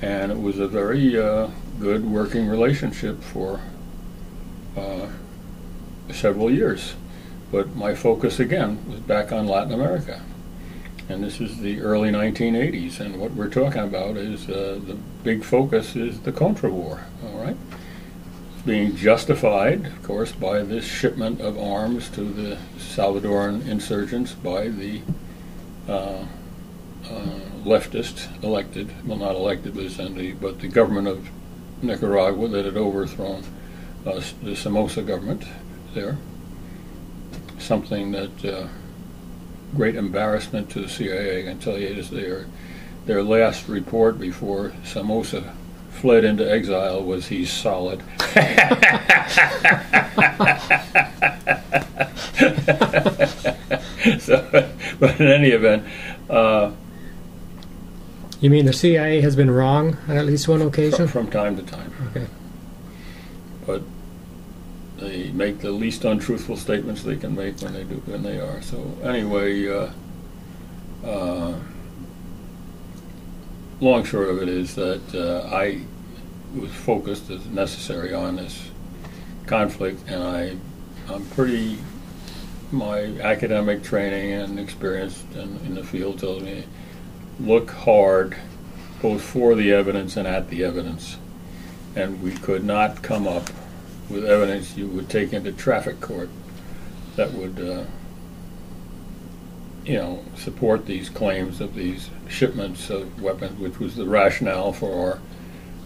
and it was a very uh, good working relationship for uh, several years. But my focus again was back on Latin America. And this is the early 1980s, and what we're talking about is uh, the big focus is the Contra War, all right? Being justified, of course, by this shipment of arms to the Salvadoran insurgents by the uh, uh, leftist elected, well not elected, but assembly, but the government of Nicaragua that had overthrown uh, the Somoza government there. Something that uh, great embarrassment to the CIA. I can tell you is their their last report before Somoza fled into exile was he's solid. so, but in any event. Uh, you mean the CIA has been wrong on at least one occasion? From, from time to time. Okay. But they make the least untruthful statements they can make when they do when they are. So anyway, uh, uh, long short of it is that uh, I was focused as necessary on this conflict, and I I'm pretty my academic training and experience in, in the field tells me look hard both for the evidence and at the evidence. And we could not come up with evidence you would take into traffic court that would, uh, you know, support these claims of these shipments of weapons, which was the rationale for our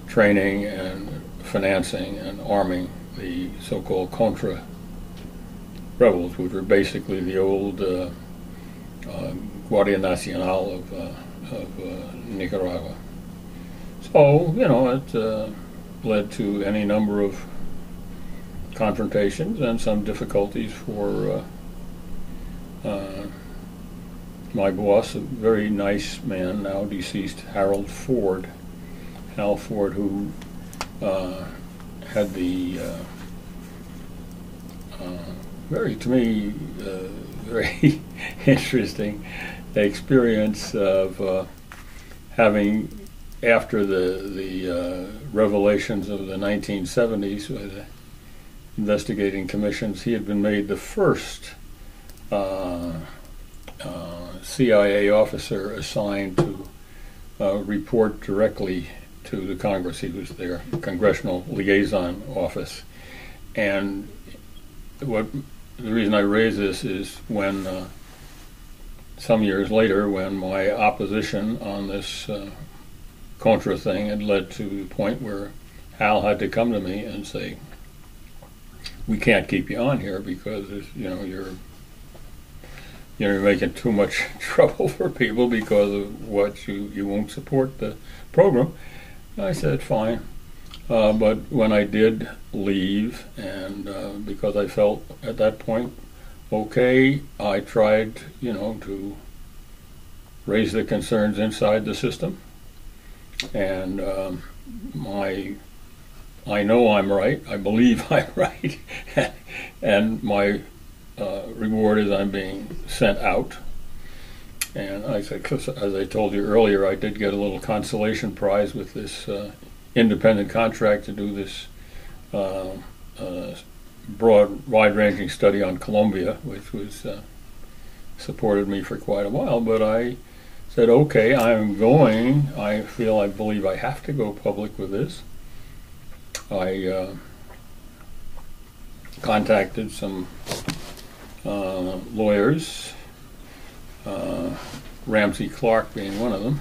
training and financing and arming the so-called Contra rebels, which were basically the old uh, uh, Guardia Nacional of, uh, of uh, Nicaragua. So, you know, it uh, led to any number of confrontations and some difficulties for uh, my boss, a very nice man, now deceased, Harold Ford. Hal Ford, who had the very, to me, uh, very interesting experience of uh, having, after the the uh, revelations of the 1970s, with the investigating commissions, he had been made the first uh, uh, CIA officer assigned to uh, report directly to the Congress. He was their congressional liaison office, and what the reason I raise this is when uh, some years later, when my opposition on this uh, Contra thing had led to the point where Hal had to come to me and say, "We can't keep you on here because you know you're." You know, you're making too much trouble for people because of what you, you won't support the program. I said, fine. Uh, but when I did leave, and uh, because I felt at that point okay, I tried, you know, to raise the concerns inside the system, and um, my I know I'm right. I believe I'm right, and my uh, reward is I'm being sent out. And I said, as I told you earlier, I did get a little consolation prize with this uh, independent contract to do this uh, uh, broad, wide-ranging study on Colombia, which was uh, supported me for quite a while. But I said, okay, I'm going. I feel, I believe, I have to go public with this. I uh, contacted some uh, lawyers, uh, Ramsey Clark being one of them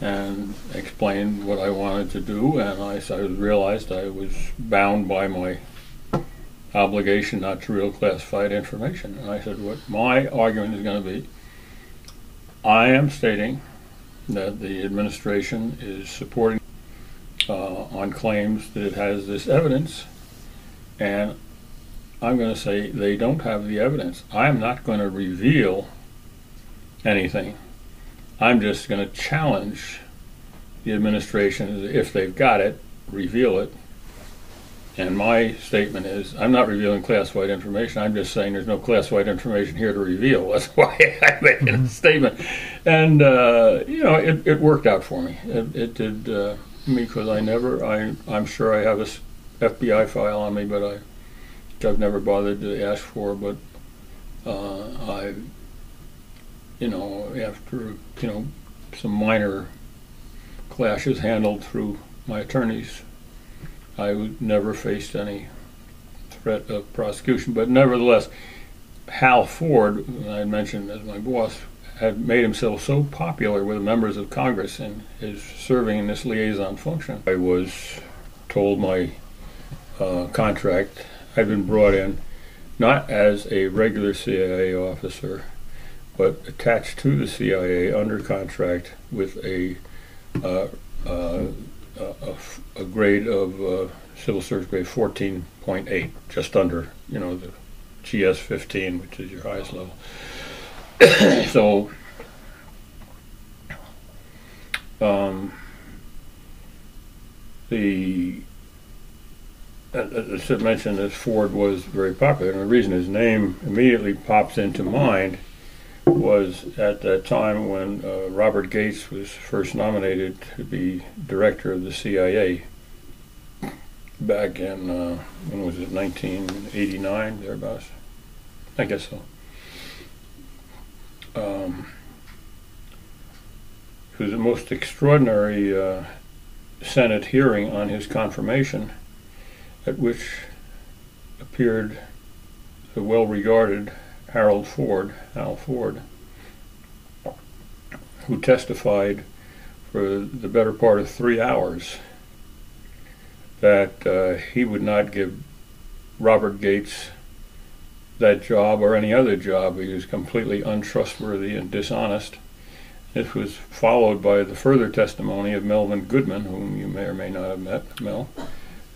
and explained what I wanted to do, and I, I realized I was bound by my obligation not to reveal classified information. And I said, what my argument is going to be, I am stating that the administration is supporting uh, on claims that it has this evidence, and I'm going to say they don't have the evidence. I'm not going to reveal anything I'm just going to challenge the administration if they've got it, reveal it. And my statement is, I'm not revealing classified information. I'm just saying there's no classified information here to reveal. That's why I'm making a mm-hmm. statement. And uh, you know, it, it worked out for me. It, it did uh, because I never. I I'm sure I have a FBI file on me, but I I've never bothered to ask for. But uh, I you know, after, you know, some minor clashes handled through my attorneys, I never faced any threat of prosecution. But nevertheless, Hal Ford, I mentioned as my boss, had made himself so popular with members of Congress and is serving in this liaison function. I was told my uh, contract, I'd been brought in not as a regular CIA officer, but attached to the CIA under contract with a uh, uh, a, a, grade of uh, civil service grade 14.8, just under, you know, the GS 15, which is your highest level. so, um, the I mentioned, this Ford was very popular, and the reason his name immediately pops into mind was at that time when uh, Robert Gates was first nominated to be director of the CIA back in, uh, when was it, 1989, thereabouts? I guess so. Um, it was the most extraordinary uh, Senate hearing on his confirmation, at which appeared the well regarded Harold Ford, Al Ford, who testified for the better part of three hours that uh, he would not give Robert Gates that job or any other job. He was completely untrustworthy and dishonest. This was followed by the further testimony of Melvin Goodman, whom you may or may not have met, Mel,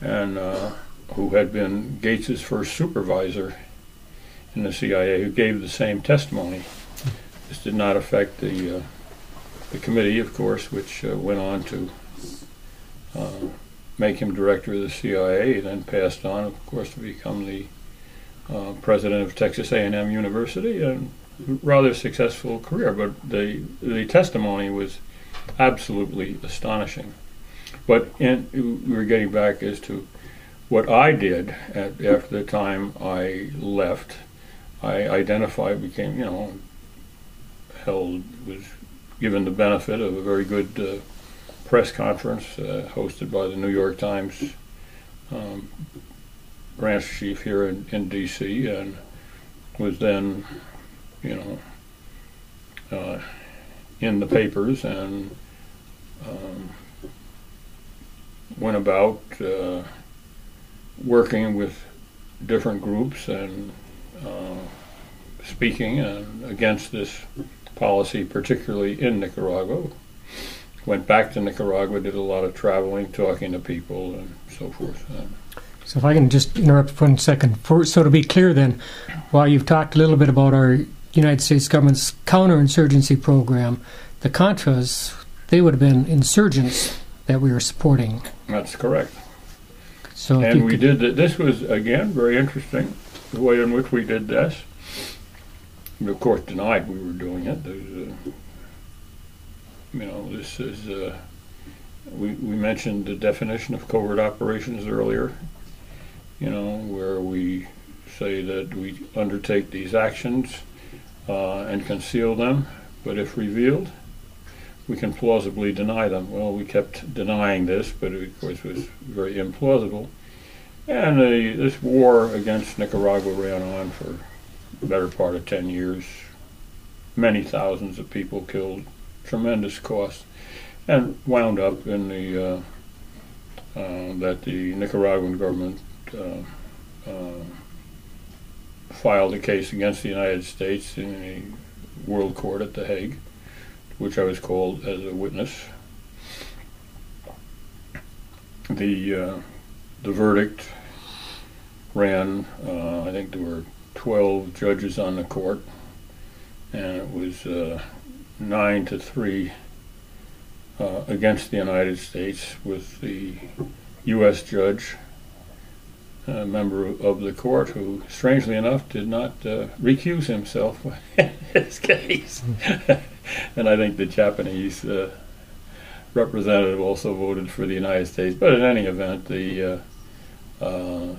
and uh, who had been Gates's first supervisor in the CIA who gave the same testimony. This did not affect the uh, the committee, of course, which uh, went on to uh, make him director of the CIA, then passed on, of course, to become the uh, president of Texas A&M University, and rather successful career. But the the testimony was absolutely astonishing. But in, we were getting back as to what I did at, after the time I left I identified, became, you know, held, was given the benefit of a very good uh, press conference uh, hosted by the New York Times um, branch chief here in, in D.C. and was then, you know, uh, in the papers and um, went about uh, working with different groups and Um, speaking uh, against this policy, particularly in Nicaragua. Went back to Nicaragua, did a lot of traveling, talking to people, and so forth. So, if I can just interrupt for one second. For, so, to be clear, then, while you've talked a little bit about our United States government's counterinsurgency program, the Contras, they would have been insurgents that we were supporting. That's correct. So, and we could, did. This was again very interesting the way in which we did this. We of course, denied we were doing it. You know, this is. Uh, we we mentioned the definition of covert operations earlier. You know, where we say that we undertake these actions uh, and conceal them, but if revealed, we can plausibly deny them. Well, we kept denying this, but it, of course was very implausible. And the, this war against Nicaragua ran on for the better part of 10 years. Many thousands of people killed, tremendous cost, and wound up in the uh, uh, that the Nicaraguan government uh, uh filed a case against the United States in a world court at The Hague, which I was called as a witness. The uh, the verdict ran, uh, I think there were 12 judges on the court, and it was uh, 9 to 3 uh, against the United States, with the U.S. judge, a member of the court, who, strangely enough, did not uh, recuse himself in his case. and I think the Japanese uh, representative also voted for the United States. But in any event, the uh, uh,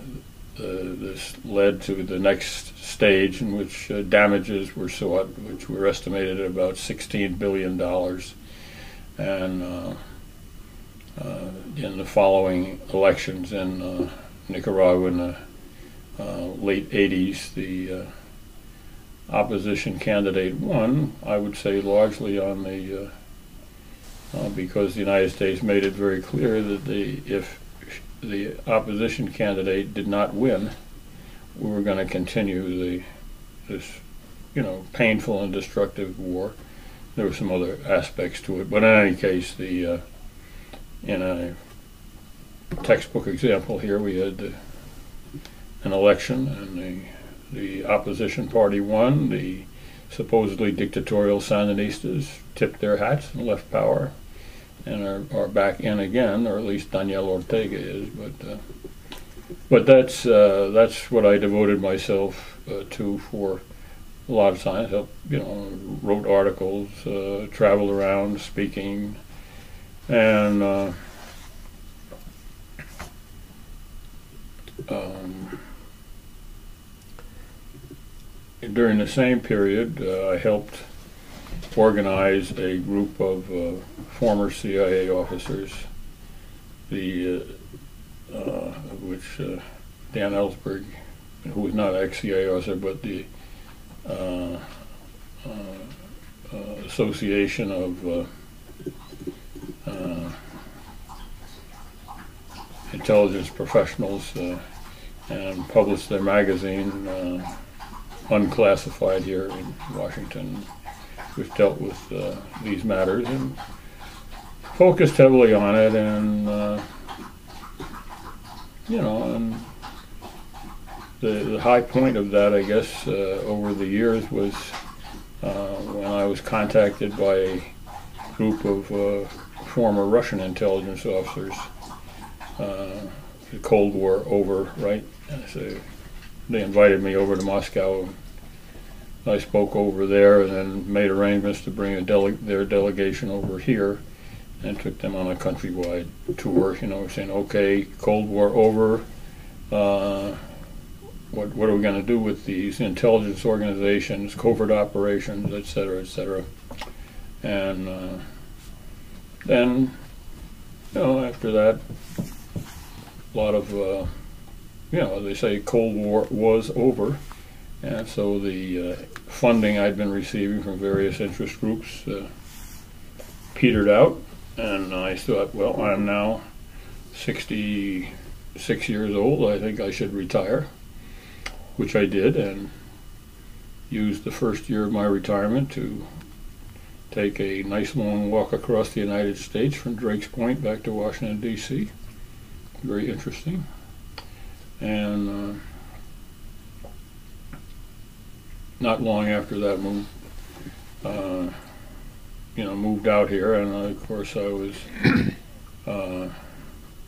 this led to the next stage in which uh, damages were sought, which were estimated at about $16 billion. And uh, uh, in the following elections in uh, Nicaragua in the uh, late 80s, the opposition candidate won, I would say largely on the, because the United States made it very clear that the, if the opposition candidate did not win, we were going to continue the this, you know, painful and destructive war. There were some other aspects to it, but in any case, the uh, in a textbook example here, we had an election, and the the opposition party won. The supposedly dictatorial Sandinistas tipped their hats and left power and are, are back in again, or at least Daniel Ortega is. But uh, but that's uh, that's what I devoted myself uh, to for a lot of time. I, you know, wrote articles, uh, traveled around speaking, and uh, um, during the same period, uh, I helped organize a group of former CIA officers, the uh, uh, which uh, Dan Ellsberg, who was not ex-CIA officer, but the uh, Association of Intelligence Professionals, and published their magazine unclassified here in Washington, which dealt with uh, these matters. And focused heavily on it. And uh, you know, and the, the high point of that, I guess, uh, over the years was uh, when I was contacted by a group of uh, former Russian intelligence officers. Uh, the Cold War over, right? So they invited me over to Moscow. I spoke over there and then made arrangements to bring dele their delegation over here and took them on a countrywide tour, you know, saying, okay, Cold War over, uh, what, what are we going to do with these intelligence organizations, covert operations, et cetera, et cetera. And uh, then, you know, after that, a lot of uh, you know, they say Cold War was over, and so the uh, funding I'd been receiving from various interest groups uh, petered out, and I thought, well, I'm now 66 years old. I think I should retire, which I did, and used the first year of my retirement to take a nice long walk across the United States from Drake's Point back to Washington, D.C. Very interesting and uh, not long after that move, uh, you know, moved out here, and of course I was uh,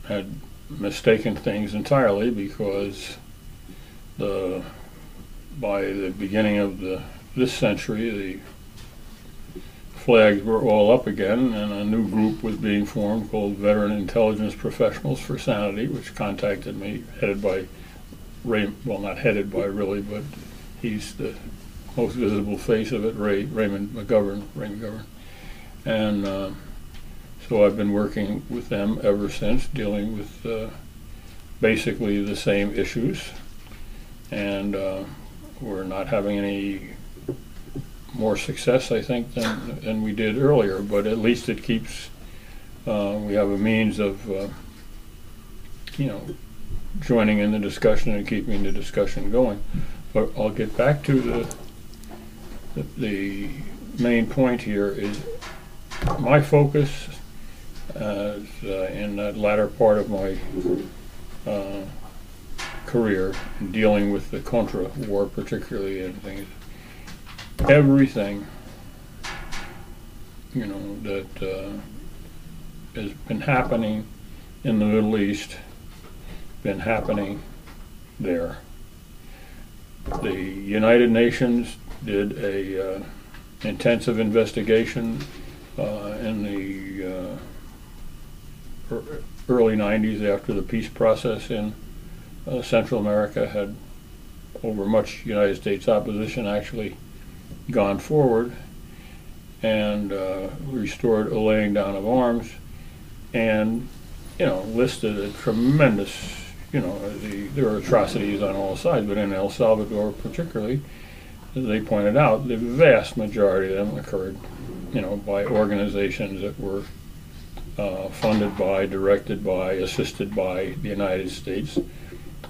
had mistaken things entirely because the by the beginning of the this century the flags were all up again, and a new group was being formed called Veteran Intelligence Professionals for Sanity, which contacted me, headed by Ray, well, not headed by really, but he's the most visible face of it, Ray Raymond McGovern, Ray McGovern, and uh, so I've been working with them ever since, dealing with uh, basically the same issues, and uh, we're not having any more success, I think, than, than we did earlier, but at least it keeps, uh, we have a means of, uh, you know, joining in the discussion and keeping the discussion going. But I'll get back to the, the, the main point here is my focus uh, in that latter part of my uh, career, dealing with the Contra War particularly and things, everything, you know, that uh, has been happening in the Middle East, been happening there. The United Nations did a uh, intensive investigation in the uh, early 90s after the peace process in uh, Central America had over much United States opposition actually gone forward and uh, restored a laying down of arms and, you know, listed a tremendous, you know, the, there are atrocities on all sides, but in El Salvador particularly, they pointed out, the vast majority of them occurred, you know, by organizations that were uh, funded by, directed by, assisted by the United States.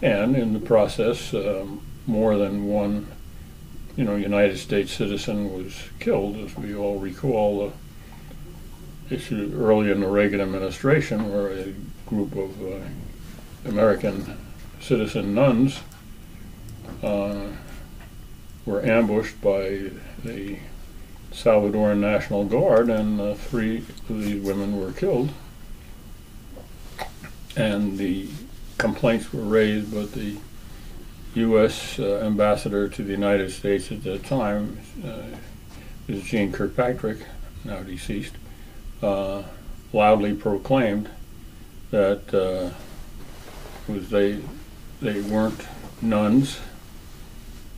And in the process, um, more than one, you know, United States citizen was killed, as we all recall the issue early in the Reagan administration, where a group of uh, American citizen nuns uh, were ambushed by the Salvadoran National Guard, and uh, three of these women were killed. And the complaints were raised, but the U.S. Uh, ambassador to the United States at that time, uh, Jeane Kirkpatrick, now deceased, uh, loudly proclaimed that uh, was they they weren't nuns,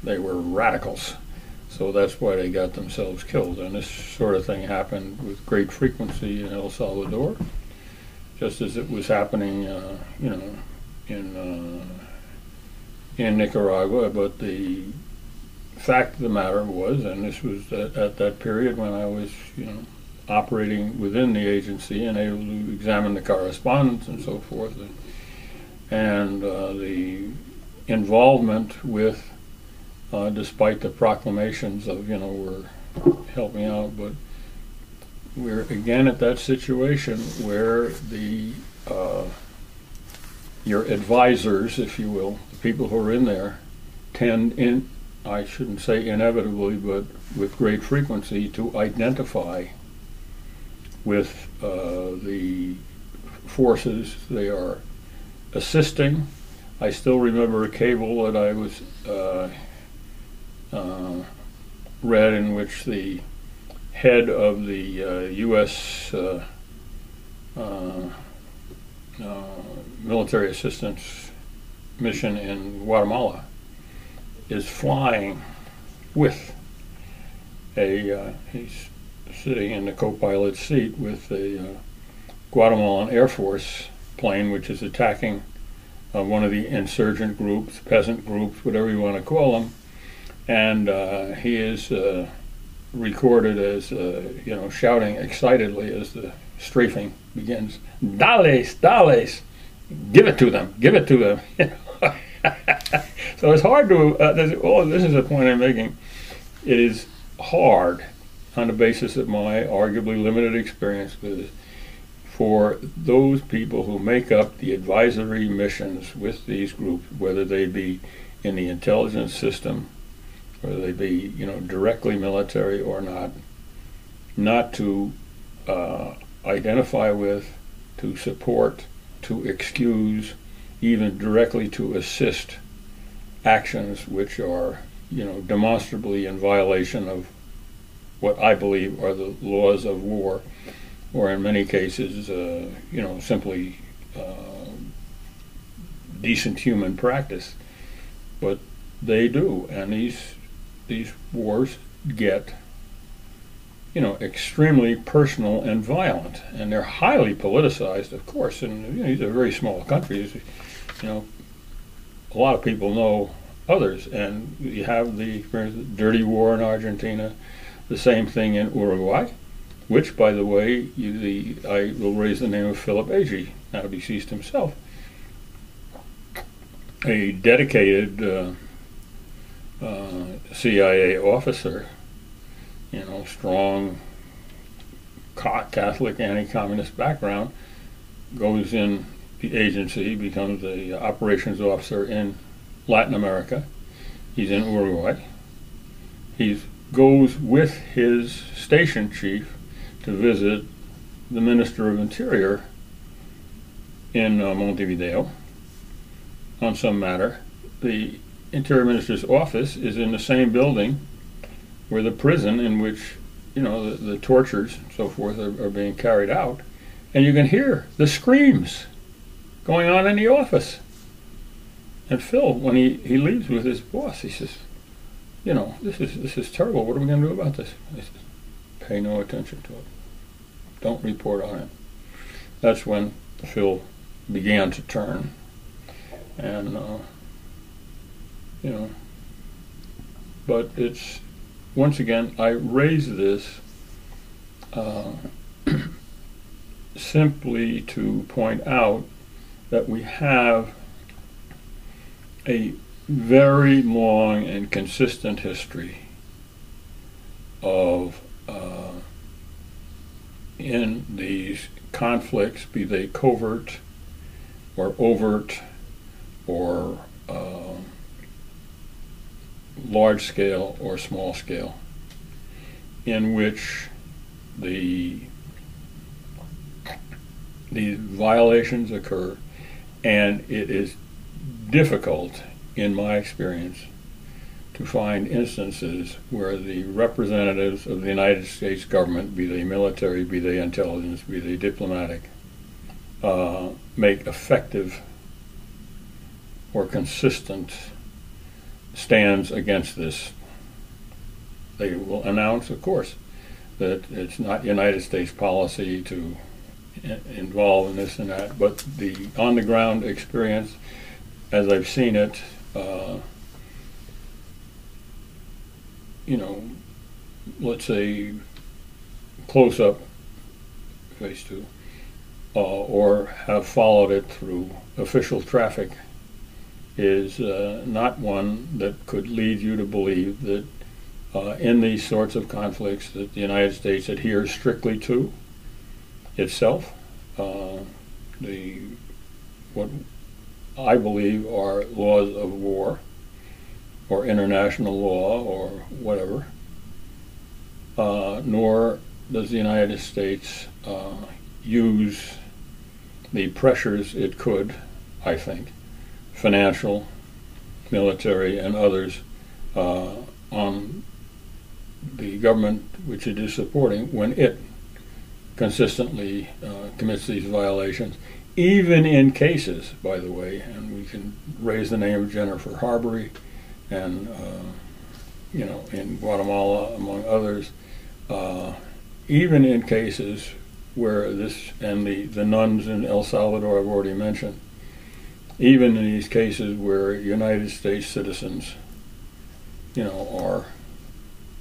they were radicals. So that's why they got themselves killed. And this sort of thing happened with great frequency in El Salvador, just as it was happening, uh, you know, in uh, in Nicaragua. But the fact of the matter was, and this was at, at that period when I was, you know, operating within the agency and able to examine the correspondence and so forth, and, and uh, the involvement with uh, despite the proclamations of, you know, we're helping out, but we're again at that situation where the uh, your advisors, if you will, the people who are in there, tend in I shouldn't say inevitably, but with great frequency to identify with uh, the forces they are assisting. I still remember a cable that I was uh, uh, read in which the head of the uh, U.S. Uh, uh, uh, military assistance mission in Guatemala is flying with a, he's sitting in the co-pilot seat with a Guatemalan Air Force plane which is attacking uh, one of the insurgent groups, peasant groups, whatever you want to call them, and uh, he is uh, recorded as uh, you know shouting excitedly as the strafing begins. Dales, Dales, give it to them, give it to them. so it's hard to. Uh, oh, this is a point I'm making. It is hard on the basis of my arguably limited experience with for those people who make up the advisory missions with these groups, whether they be in the intelligence system whether they be you know directly military or not, not to uh, identify with, to support, to excuse, even directly to assist actions which are you know demonstrably in violation of what I believe are the laws of war, or in many cases, uh, you know, simply uh, decent human practice. But they do, and these these wars get, you know, extremely personal and violent, and they're highly politicized, of course. And you know, these are very small countries. You know, a lot of people know others, and you have the the dirty war in Argentina, the same thing in Uruguay, which, by the way, you, the, I will raise the name of Philip Agee, now deceased himself, a dedicated. Uh, uh, CIA officer, you know, strong Catholic anti-communist background, goes in the agency, becomes the operations officer in Latin America. He's in Uruguay. He goes with his station chief to visit the Minister of Interior in uh, Montevideo on some matter. The Interior Minister's office is in the same building where the prison in which, you know, the, the tortures and so forth are, are being carried out. And you can hear the screams going on in the office. And Phil, when he, he leaves with his boss, he says, you know, this is this is terrible. What are we going to do about this? He says, pay no attention to it. Don't report on it. That's when Phil began to turn. And uh, you know. But it's once again I raise this uh, simply to point out that we have a very long and consistent history of uh, in these conflicts, be they covert or overt or uh, large scale or small scale, in which the these violations occur, and it is difficult, in my experience, to find instances where the representatives of the United States government, be they military, be they intelligence, be they diplomatic, uh, make effective or consistent stands against this. They will announce, of course, that it's not United States policy to involve in this and that, but the on the ground experience, as I've seen it, uh, you know, let's say close up phase two, uh, or have followed it through official traffic is uh, not one that could lead you to believe that uh, in these sorts of conflicts that the United States adheres strictly to itself. Uh, the what I believe are laws of war or international law or whatever, uh, nor does the United States uh, use the pressures it could, I think, financial, military, and others, uh, on the government which it is supporting when it consistently uh, commits these violations, even in cases, by the way, and we can raise the name of Jennifer Harbury and, uh, you know, in Guatemala, among others, uh, even in cases where this, and the, the nuns in El Salvador I've already mentioned, even in these cases where United States citizens, you know, are,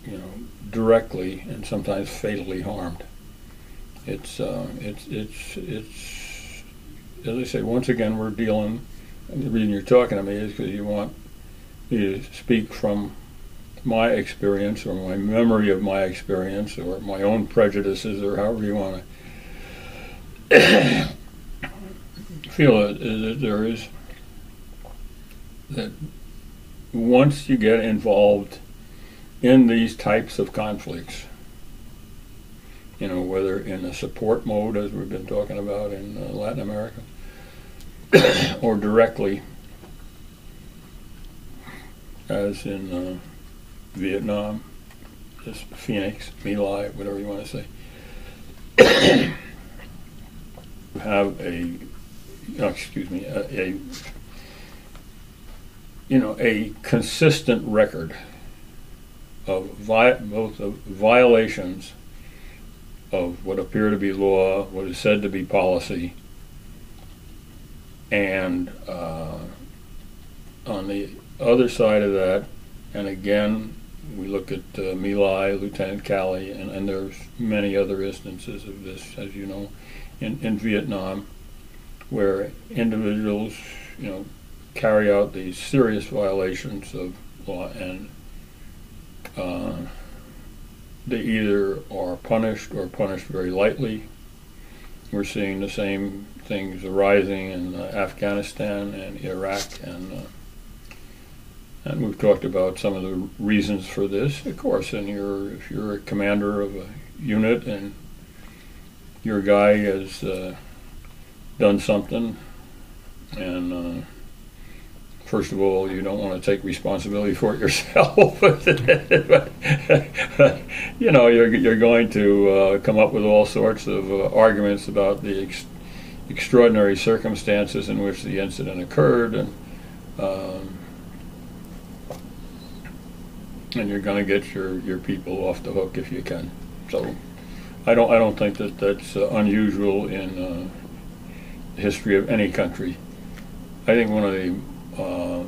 you know, directly and sometimes fatally harmed. It's, uh, it's, it's, it's, as I say, once again, we're dealing, and the reason you're talking to me is because you want me to speak from my experience or my memory of my experience or my own prejudices or however you want to feel it, that there is that once you get involved in these types of conflicts, you know, whether in a support mode, as we've been talking about in uh, Latin America, or directly, as in uh, Vietnam, just Phoenix, My Lai, whatever you want to say, have a, excuse me, a, a you know, a consistent record of vi- both of violations of what appear to be law, what is said to be policy, and uh, on the other side of that, and again, we look at uh, My Lai, Lieutenant Calley, and, and there's many other instances of this, as you know, in, in Vietnam, where individuals, you know, carry out these serious violations of law and uh, they either are punished or punished very lightly. We're seeing the same things arising in uh, Afghanistan and Iraq, and uh, and we've talked about some of the reasons for this. Of course, and you're if you're a commander of a unit and your guy is uh, done something and uh, first of all, you don't want to take responsibility for it yourself. you know, you're, you're going to uh, come up with all sorts of uh, arguments about the ex- extraordinary circumstances in which the incident occurred, and um, and you're going to get your, your people off the hook if you can. So, I don't I don't think that that's uh, unusual in uh, history of any country. I think one of the uh,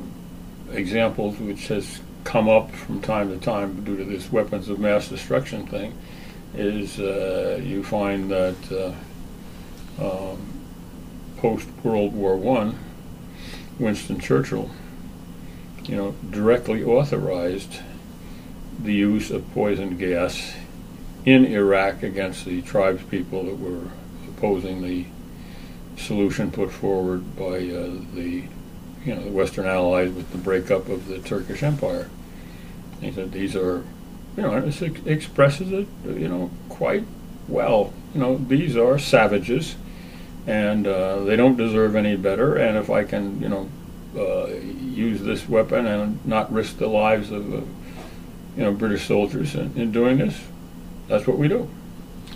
examples which has come up from time to time due to this weapons of mass destruction thing is uh, you find that uh, um, post World War One, Winston Churchill, you know, directly authorized the use of poison gas in Iraq against the tribes people that were opposing the solution put forward by uh, the you know the Western Allies with the breakup of the Turkish Empire. He said these are, you know, it expresses it, you know, quite well. You know, these are savages, and uh, they don't deserve any better. And if I can, you know, uh, use this weapon and not risk the lives of, uh, you know, British soldiers in, in, doing this, that's what we do.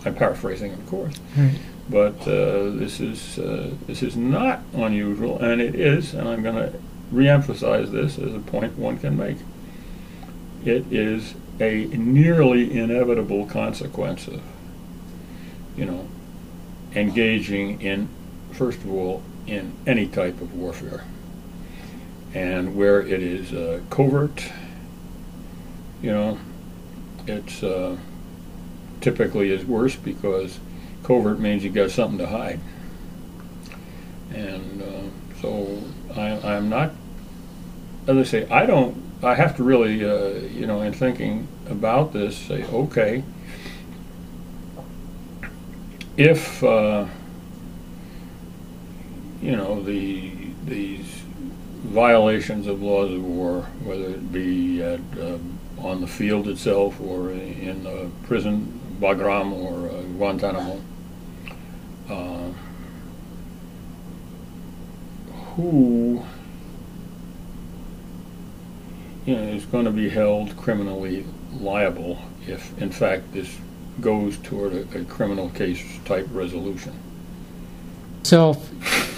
I'm paraphrasing, of course. Right. But uh, this is uh, this is not unusual, and it is, and I'm going to reemphasize this as a point one can make. It is a nearly inevitable consequence of, you know, engaging in, first of all, in any type of warfare. And where it is uh, covert, you know, it's uh, typically is worse because covert means you've got something to hide. And uh, so I, I'm not, as I say, I don't, I have to really, uh, you know, in thinking about this, say, okay, if, uh, you know, the, these violations of laws of war, whether it be at, uh, on the field itself or in the prison, Bagram or uh, Guantanamo, uh, who you know, is going to be held criminally liable if, in fact, this goes toward a, a criminal case type resolution. So,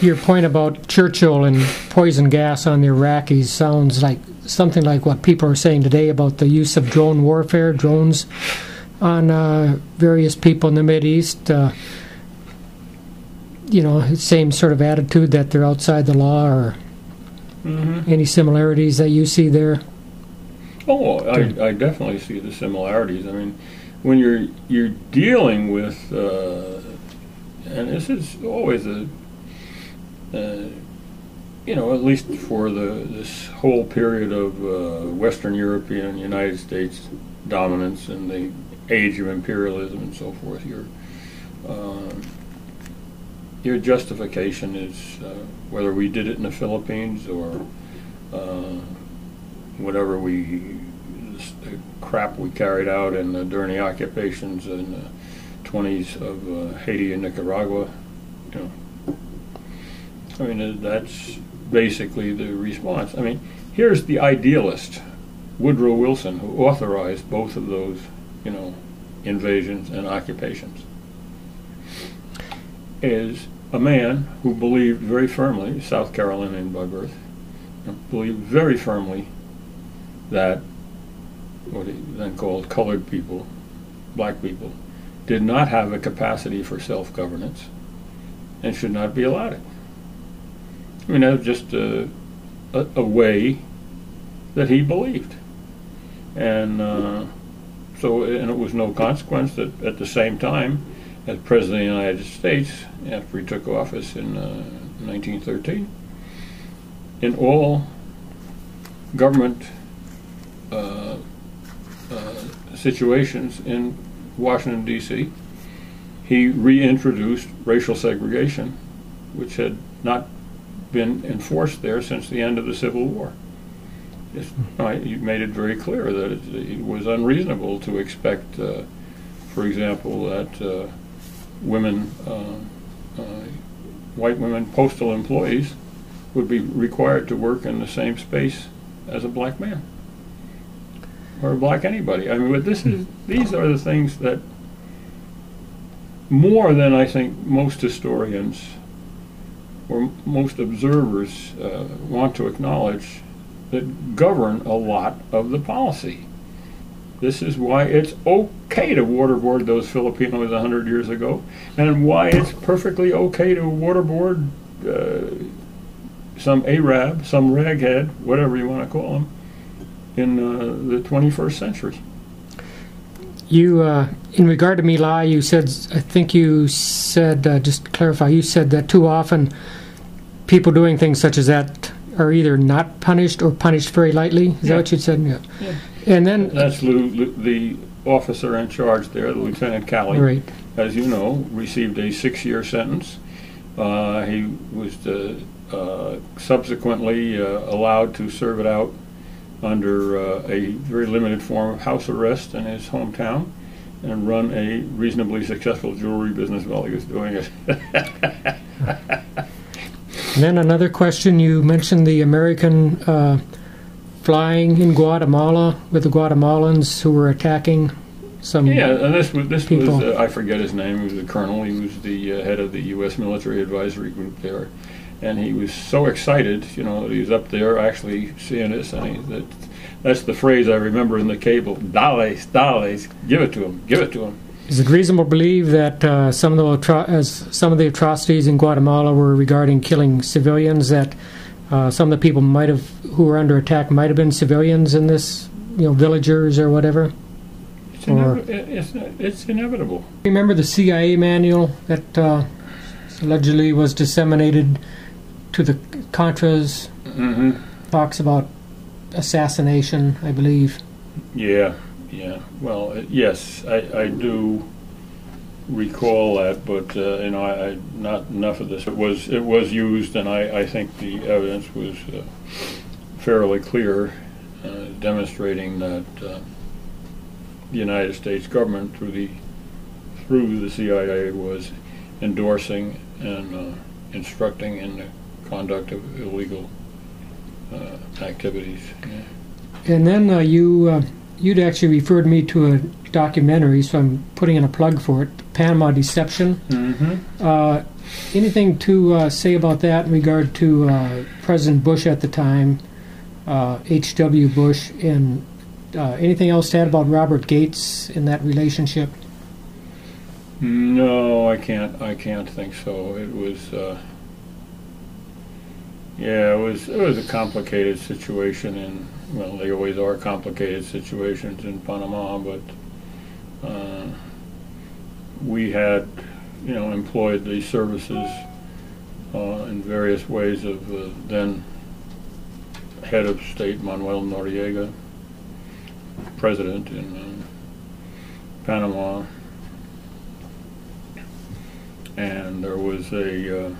your point about Churchill and poison gas on the Iraqis sounds like something like what people are saying today about the use of drone warfare, drones on uh, various people in the Mideast. Uh, you know, same sort of attitude that they're outside the law, or mm-hmm. any similarities that you see there? Oh, I, I definitely see the similarities. I mean, when you're you're dealing with, uh, and this is always a, uh, you know, at least for the this whole period of uh, Western European United States dominance and the age of imperialism and so forth, you're uh, your justification is uh, whether we did it in the Philippines or uh, whatever we the crap we carried out in the, during the occupations in the 20s of uh, Haiti and Nicaragua. You know, I mean that's basically the response. I mean, here's the idealist, Woodrow Wilson, who authorized both of those, you know, invasions and occupations is a man who believed very firmly, South Carolinian by birth, believed very firmly that what he then called colored people, black people, did not have a capacity for self-governance and should not be allowed it. I mean, that was just a, a, a way that he believed. And uh, so, and it was no consequence that at the same time, as President of the United States, after he took office in uh, 1913, in all government uh, uh, situations in Washington, D.C., he reintroduced racial segregation, which had not been enforced there since the end of the Civil War. He made it very clear that it, it was unreasonable to expect, uh, for example, that uh, women, uh, uh, white women postal employees would be required to work in the same space as a black man or a black anybody. I mean, this is these are the things that more than I think most historians or most observers uh, want to acknowledge that govern a lot of the policy. This is why it's okay to waterboard those Filipinos 100 years ago, and why it's perfectly okay to waterboard uh, some Arab, some raghead, whatever you want to call them, in uh, the 21st century. You, uh, in regard to My Lai, you said, I think you said, uh, just clarify, you said that too often people doing things such as that are either not punished or punished very lightly. Is that what you said? Yeah. Yeah. And then, That's Lou, Lou- the officer in charge there, Lieutenant Calley. right. as you know, received a six-year sentence. Uh, he was uh, uh, subsequently uh, allowed to serve it out under uh, a very limited form of house arrest in his hometown and run a reasonably successful jewelry business while he was doing it. And then another question, you mentioned the American uh, flying in Guatemala with the Guatemalans who were attacking some. yeah, and this was this People. was uh, I forget his name. He was a colonel. He was the uh, head of the U.S. Military Advisory Group there, and he was so excited, you know, that he was up there actually seeing this, and he, that that's the phrase I remember in the cable: "Dales, dales, give it to him, give it to him." Is it reasonable to believe that uh, some of the atro- as some of the atrocities in Guatemala were regarding killing civilians? That uh, some of the people might have who were under attack might have been civilians in this, you know, villagers or whatever. It's, inevi- it's, it's inevitable. Remember the CIA manual that uh, allegedly was disseminated to the Contras? hmm Talks about assassination, I believe. Yeah, yeah. Well, uh, yes, I, I do recall that, but uh, you know, I, I not enough of this. It was it was used, and I, I think the evidence was uh, fairly clear, uh, demonstrating that uh, the United States government, through the through the CIA, was endorsing and uh, instructing in the conduct of illegal uh, activities. Yeah. And then uh, you uh, you'd actually referred me to a documentary, so I'm putting in a plug for it. Panama Deception. Mm-hmm. Uh, anything to uh, say about that in regard to uh, President Bush at the time, uh, H.W. Bush, and uh, anything else to add about Robert Gates in that relationship? No, I can't. I can't think so. It was, uh, yeah, it was. It was a complicated situation, and well, they always are complicated situations in Panama. But uh, we had, you know, employed these services uh, in various ways of uh, then head of state Manuel Noriega, president in uh, Panama and there was a uh,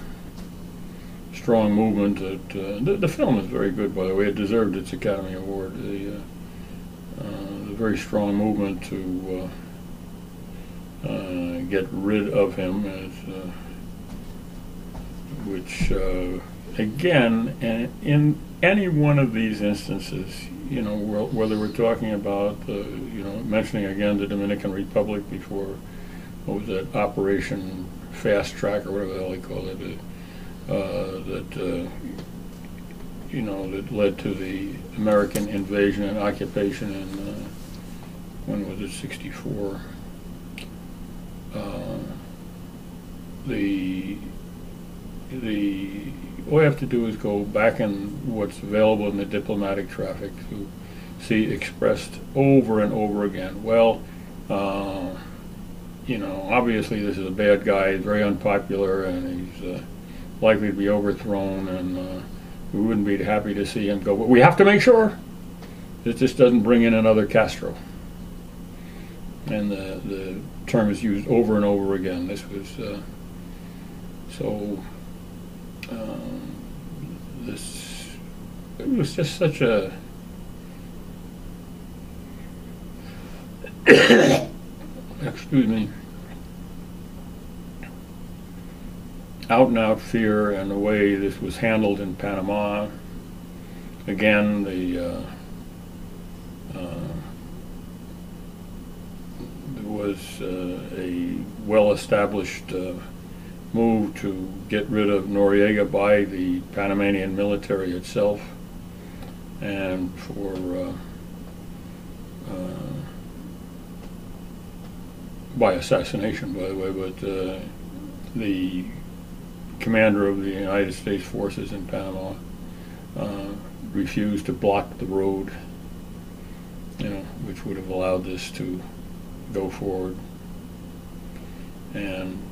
strong movement that uh, the, the film is very good, by the way. It deserved its Academy Award. The, uh, uh, the very strong movement to uh, uh, get rid of him, as, uh, which uh, again, in, in any one of these instances, you know, wh- whether we're talking about, uh, you know, mentioning again the Dominican Republic before, what was that, Operation Fast Track or whatever the hell they call it, uh, that, uh, you know, that led to the American invasion and occupation in, uh, when was it, 64? Uh, the, the, all we have to do is go back in what's available in the diplomatic traffic to see expressed over and over again. Well, uh, you know, obviously this is a bad guy, he's very unpopular, and he's uh, likely to be overthrown, and uh, we wouldn't be happy to see him go. But we have to make sure that this doesn't bring in another Castro. And the, the term is used over and over again. This was, uh, so, um, this, it was just such a, excuse me, out and out fear and the way this was handled in Panama. Again, the uh, uh, there was uh, a well-established uh, move to get rid of Noriega by the Panamanian military itself, and for uh, uh, by assassination, by the way, but the commander of the United States forces in Panama uh, refused to block the road, you know, which would have allowed this to go forward. And,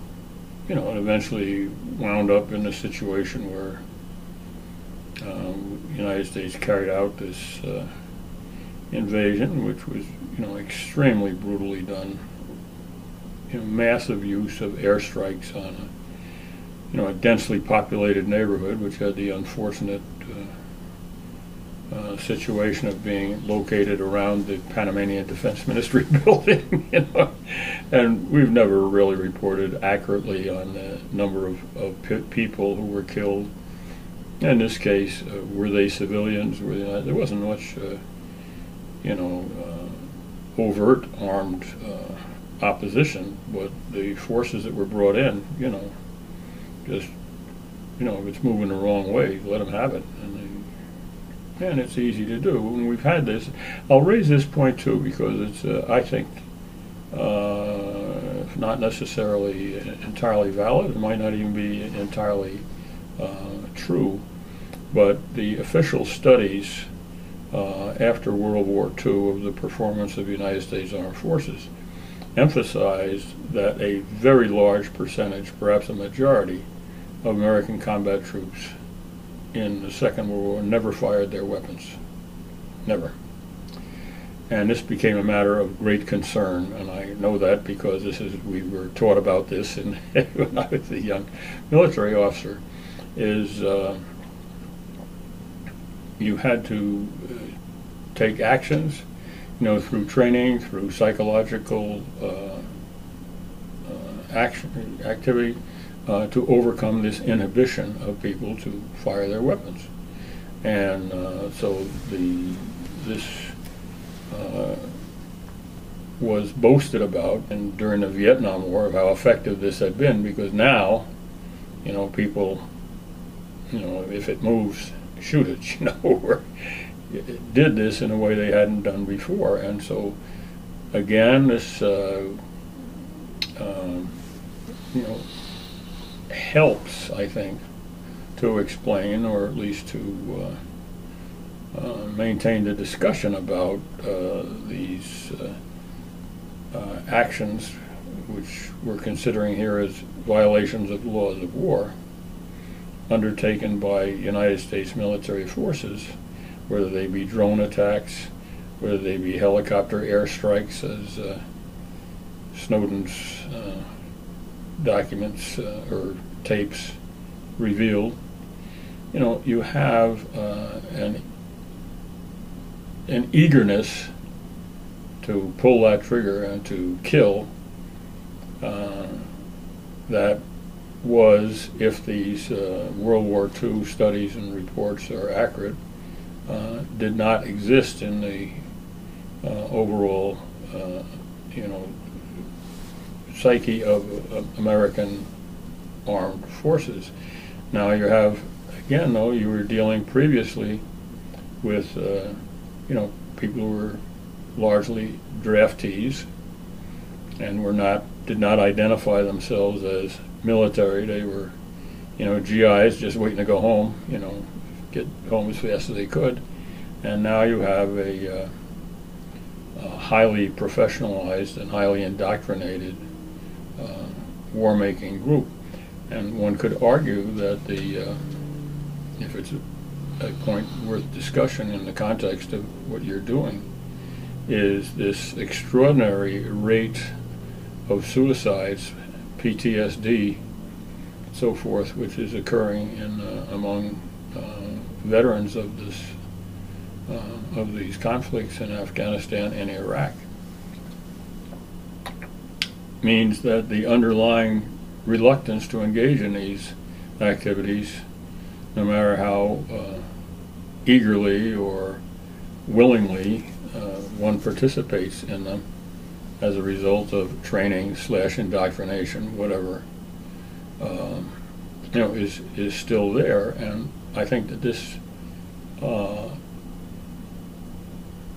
you know, it eventually wound up in a situation where um, the United States carried out this uh, invasion, which was, you know, extremely brutally done. You know, massive use of airstrikes on you know, a densely populated neighborhood, which had the unfortunate uh, uh, situation of being located around the Panamanian Defense Ministry building, you know, and we've never really reported accurately on the number of, of p- people who were killed. In this case, uh, were they civilians? Were they? There wasn't much, uh, you know, uh, overt armed uh, opposition, but the forces that were brought in, you know, just, you know, if it's moving the wrong way, let them have it. And, they, and it's easy to do. And we've had this. I'll raise this point too because it's, uh, I think, uh, not necessarily entirely valid. It might not even be entirely uh, true, but the official studies uh, after World War II of the performance of the United States Armed Forces emphasized that a very large percentage, perhaps a majority, of American combat troops in the Second World War never fired their weapons. Never. And this became a matter of great concern, and I know that because this is we were taught about this in, when I was a young military officer. Is uh, you had to uh, take actions, you know, through training, through psychological uh, uh, action activity, uh, to overcome this inhibition of people to fire their weapons. And uh, so the this uh, was boasted about and during the Vietnam War of how effective this had been because now, you know, people, you know, if it moves, shoot it, you know, did this in a way they hadn't done before. And so, again, this, uh, um, you know, helps, I think, to explain or at least to uh, uh, maintain the discussion about uh, these uh, uh, actions, which we're considering here as violations of laws of war, undertaken by United States military forces, whether they be drone attacks, whether they be helicopter airstrikes, as uh, Snowden's documents or tapes revealed, you know, you have uh, an an eagerness to pull that trigger and to kill uh, that was, if these uh, World War II studies and reports are accurate, uh, did not exist in the uh, overall, uh, you know, psyche of American armed forces. Now you have, again, though, you were dealing previously with, uh, you know, people who were largely draftees and were not did not identify themselves as military. They were, you know, GIs just waiting to go home. You know, get home as fast as they could. And now you have a, uh, a highly professionalized and highly indoctrinated uh, war-making group. And one could argue that the, uh, if it's a, a point worth discussion in the context of what you're doing, is this extraordinary rate of suicides, PTSD, so forth, which is occurring in uh, among uh, veterans of this uh, of these conflicts in Afghanistan and Iraq, means that the underlying reluctance to engage in these activities, no matter how uh, eagerly or willingly uh, one participates in them as a result of training slash indoctrination, whatever, um, you know, is is still there. And I think that this uh,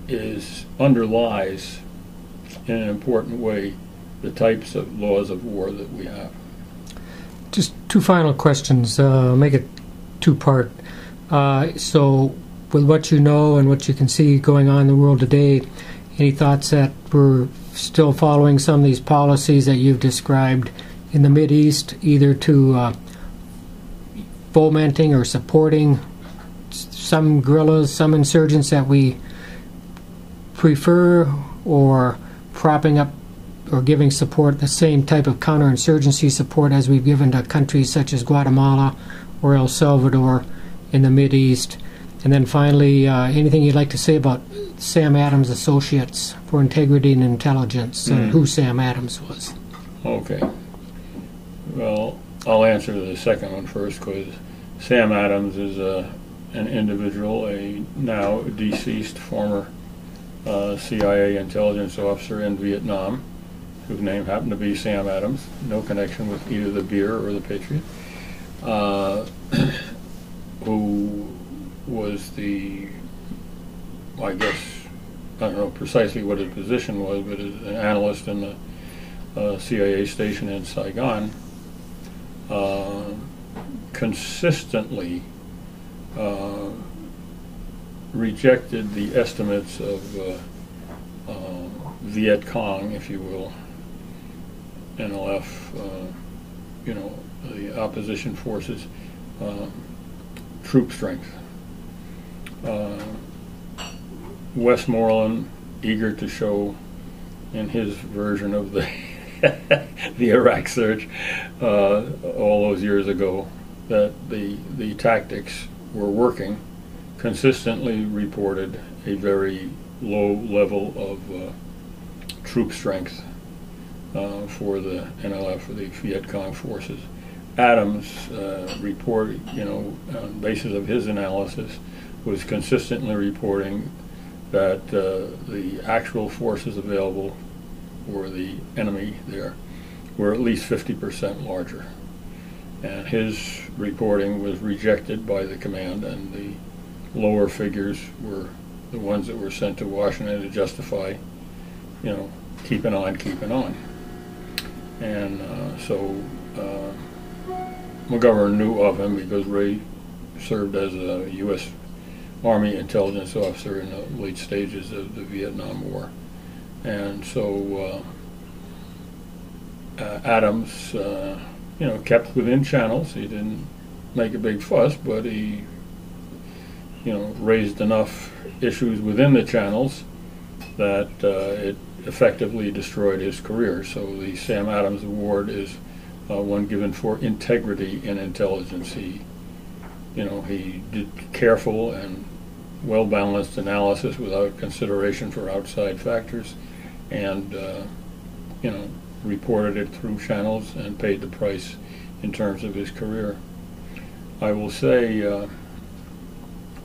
is underlies in an important way the types of laws of war that we have. Just two final questions. Uh, make it two part. Uh, so, with what you know and what you can see going on in the world today, any thoughts that we're still following some of these policies that you've described in the Mid East, either to uh, fomenting or supporting some guerrillas, some insurgents that we prefer, or propping up or giving support, the same type of counterinsurgency support as we've given to countries such as Guatemala or El Salvador in the Mid East. And then finally, uh, anything you'd like to say about Sam Adams Associates for Integrity and Intelligence and Mm. who Sam Adams was? Okay. Well, I'll answer the second one first because Sam Adams is a, an individual, a now deceased former uh, CIA intelligence officer in Vietnam, whose name happened to be Sam Adams. No connection with either the beer or the Patriot. Uh, who was the, I guess, I don't know precisely what his position was, but as an analyst in the uh, CIA station in Saigon, uh, consistently uh, rejected the estimates of uh, uh, Viet Cong, if you will, NLF, uh, you know, the opposition forces, uh, troop strength. Uh, Westmoreland, eager to show in his version of the the Iraq surge uh, all those years ago that the the tactics were working, consistently reported a very low level of uh, troop strength uh, for the NLF, for the Viet Cong forces. Adams uh, report, you know, on basis of his analysis, was consistently reporting that uh, the actual forces available for the enemy there were at least 50% larger. And his reporting was rejected by the command, and the lower figures were the ones that were sent to Washington to justify, you know, keeping on, keeping on. And uh, so uh, McGovern knew of him because Ray served as a U.S. Army intelligence officer in the late stages of the Vietnam War. And so uh, uh, Adams, uh, you know, kept within channels. He didn't make a big fuss, but he, you know, raised enough issues within the channels that uh, it effectively destroyed his career. So the Sam Adams Award is uh, one given for integrity in intelligence. He, you know, he did careful and well balanced analysis without consideration for outside factors, and uh, you know, reported it through channels and paid the price in terms of his career. I will say uh,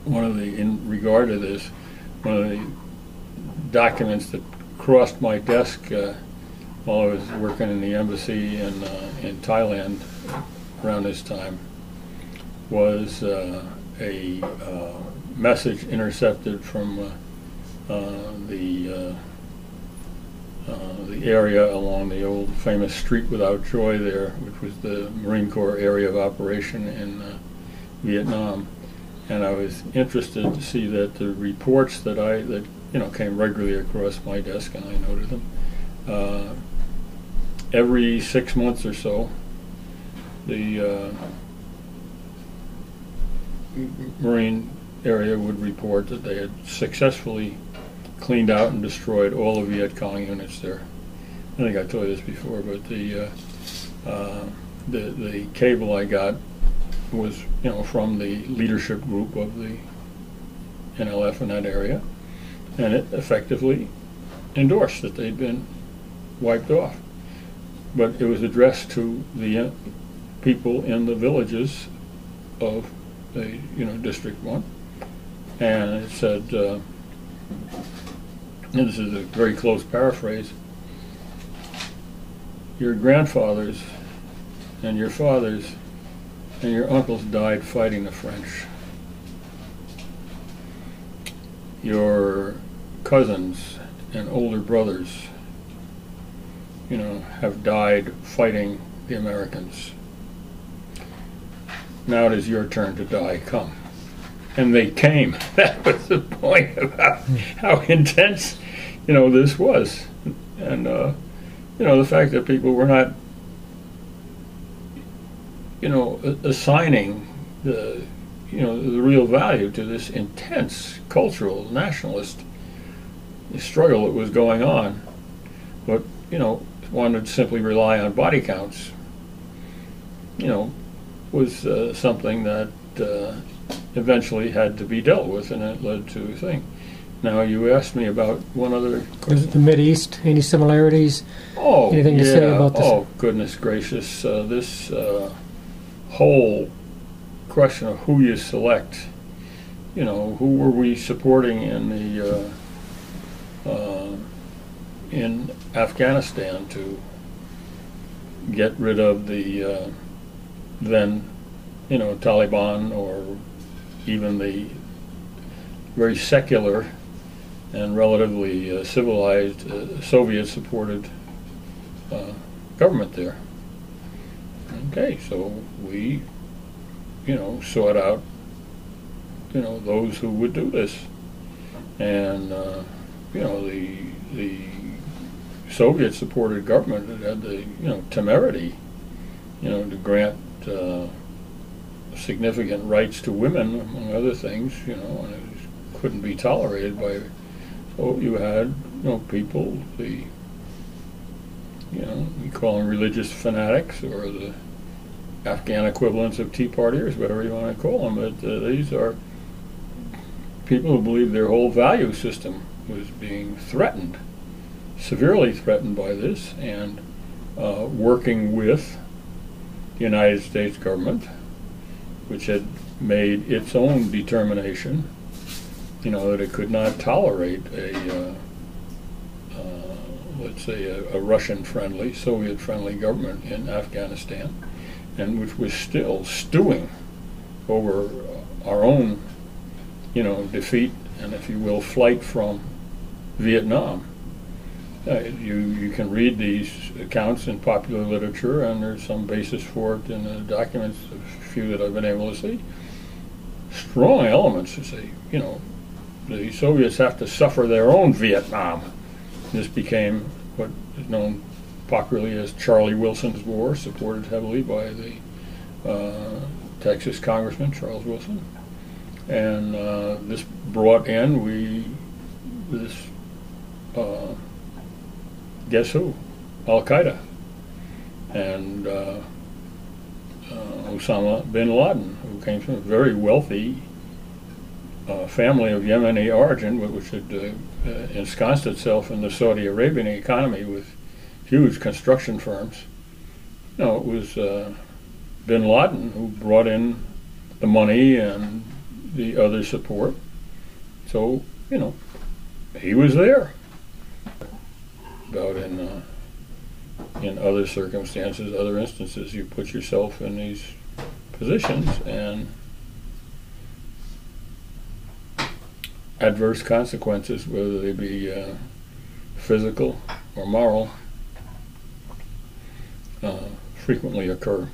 one of the in regard to this, one of the documents that crossed my desk uh, while I was working in the embassy in uh, in Thailand around this time was uh, a uh, message intercepted from uh, the the area along the old famous Street Without Joy there, which was the Marine Corps area of operation in Vietnam. And I was interested to see that the reports that I that you know came regularly across my desk, and I noted them. Uh, every six months or so, the uh, Marine area would report that they had successfully cleaned out and destroyed all of the Viet Cong units there. I think I told you this before, but the uh, uh, the the cable I got was you know from the leadership group of the NLF in that area, and it effectively endorsed that they'd been wiped off. But it was addressed to the uh, people in the villages of the you know District One, and it said, uh, and this is a very close paraphrase. Your grandfathers and your fathers and your uncles died fighting the French. Your cousins and older brothers, you know, have died fighting the Americans. Now it is your turn to die. Come. And they came. That was the point about how intense, you know, this was. And, uh, you know, the fact that people were not, you know, assigning the, you know, the real value to this intense cultural nationalist struggle that was going on, but, you know, wanted to simply rely on body counts, you know, was uh, something that uh, eventually had to be dealt with, and it led to a thing. Now, you asked me about one other The, question. the Mid East, any similarities? Oh, Anything to say about this? Oh, goodness gracious. Uh, this uh, whole question of who you select, you know, who were we supporting in the uh, in Afghanistan to get rid of the uh, then, you know, Taliban or even the very secular and relatively uh, civilized uh, Soviet-supported uh, government there. Okay, so we, you know, sought out, you know, those who would do this, and uh, you know the the Soviet-supported government that had the you know temerity, you know, to grant uh, significant rights to women, among other things, you know, and it couldn't be tolerated by. So you had you know people the you know, we call them religious fanatics or the Afghan equivalents of Tea Partiers, whatever you want to call them. But uh, these are people who believe their whole value system was being threatened, severely threatened by this, and uh, working with the United States government, which had made its own determination, you know, that it could not tolerate a uh, uh, let's say, a, a Russian-friendly, Soviet-friendly government in Afghanistan, and which was still stewing over our own, you know, defeat and, if you will, flight from Vietnam. Uh, you you can read these accounts in popular literature, and there's some basis for it in the documents, a few that I've been able to see. Strong elements to say, you know, the Soviets have to suffer their own Vietnam. This became what is known popularly as Charlie Wilson's War, supported heavily by the uh, Texas Congressman Charles Wilson. And uh, this brought in we this uh, guess who? Al Qaeda and uh, uh, Osama bin Laden, who came from a very wealthy uh, family of Yemeni origin, which had uh, ensconced itself in the Saudi Arabian economy with huge construction firms. No, it was bin Laden who brought in the money and the other support. So, you know, he was there. About in, uh, in other circumstances, other instances, you put yourself in these positions and adverse consequences, whether they be uh, physical or moral, uh, frequently occur.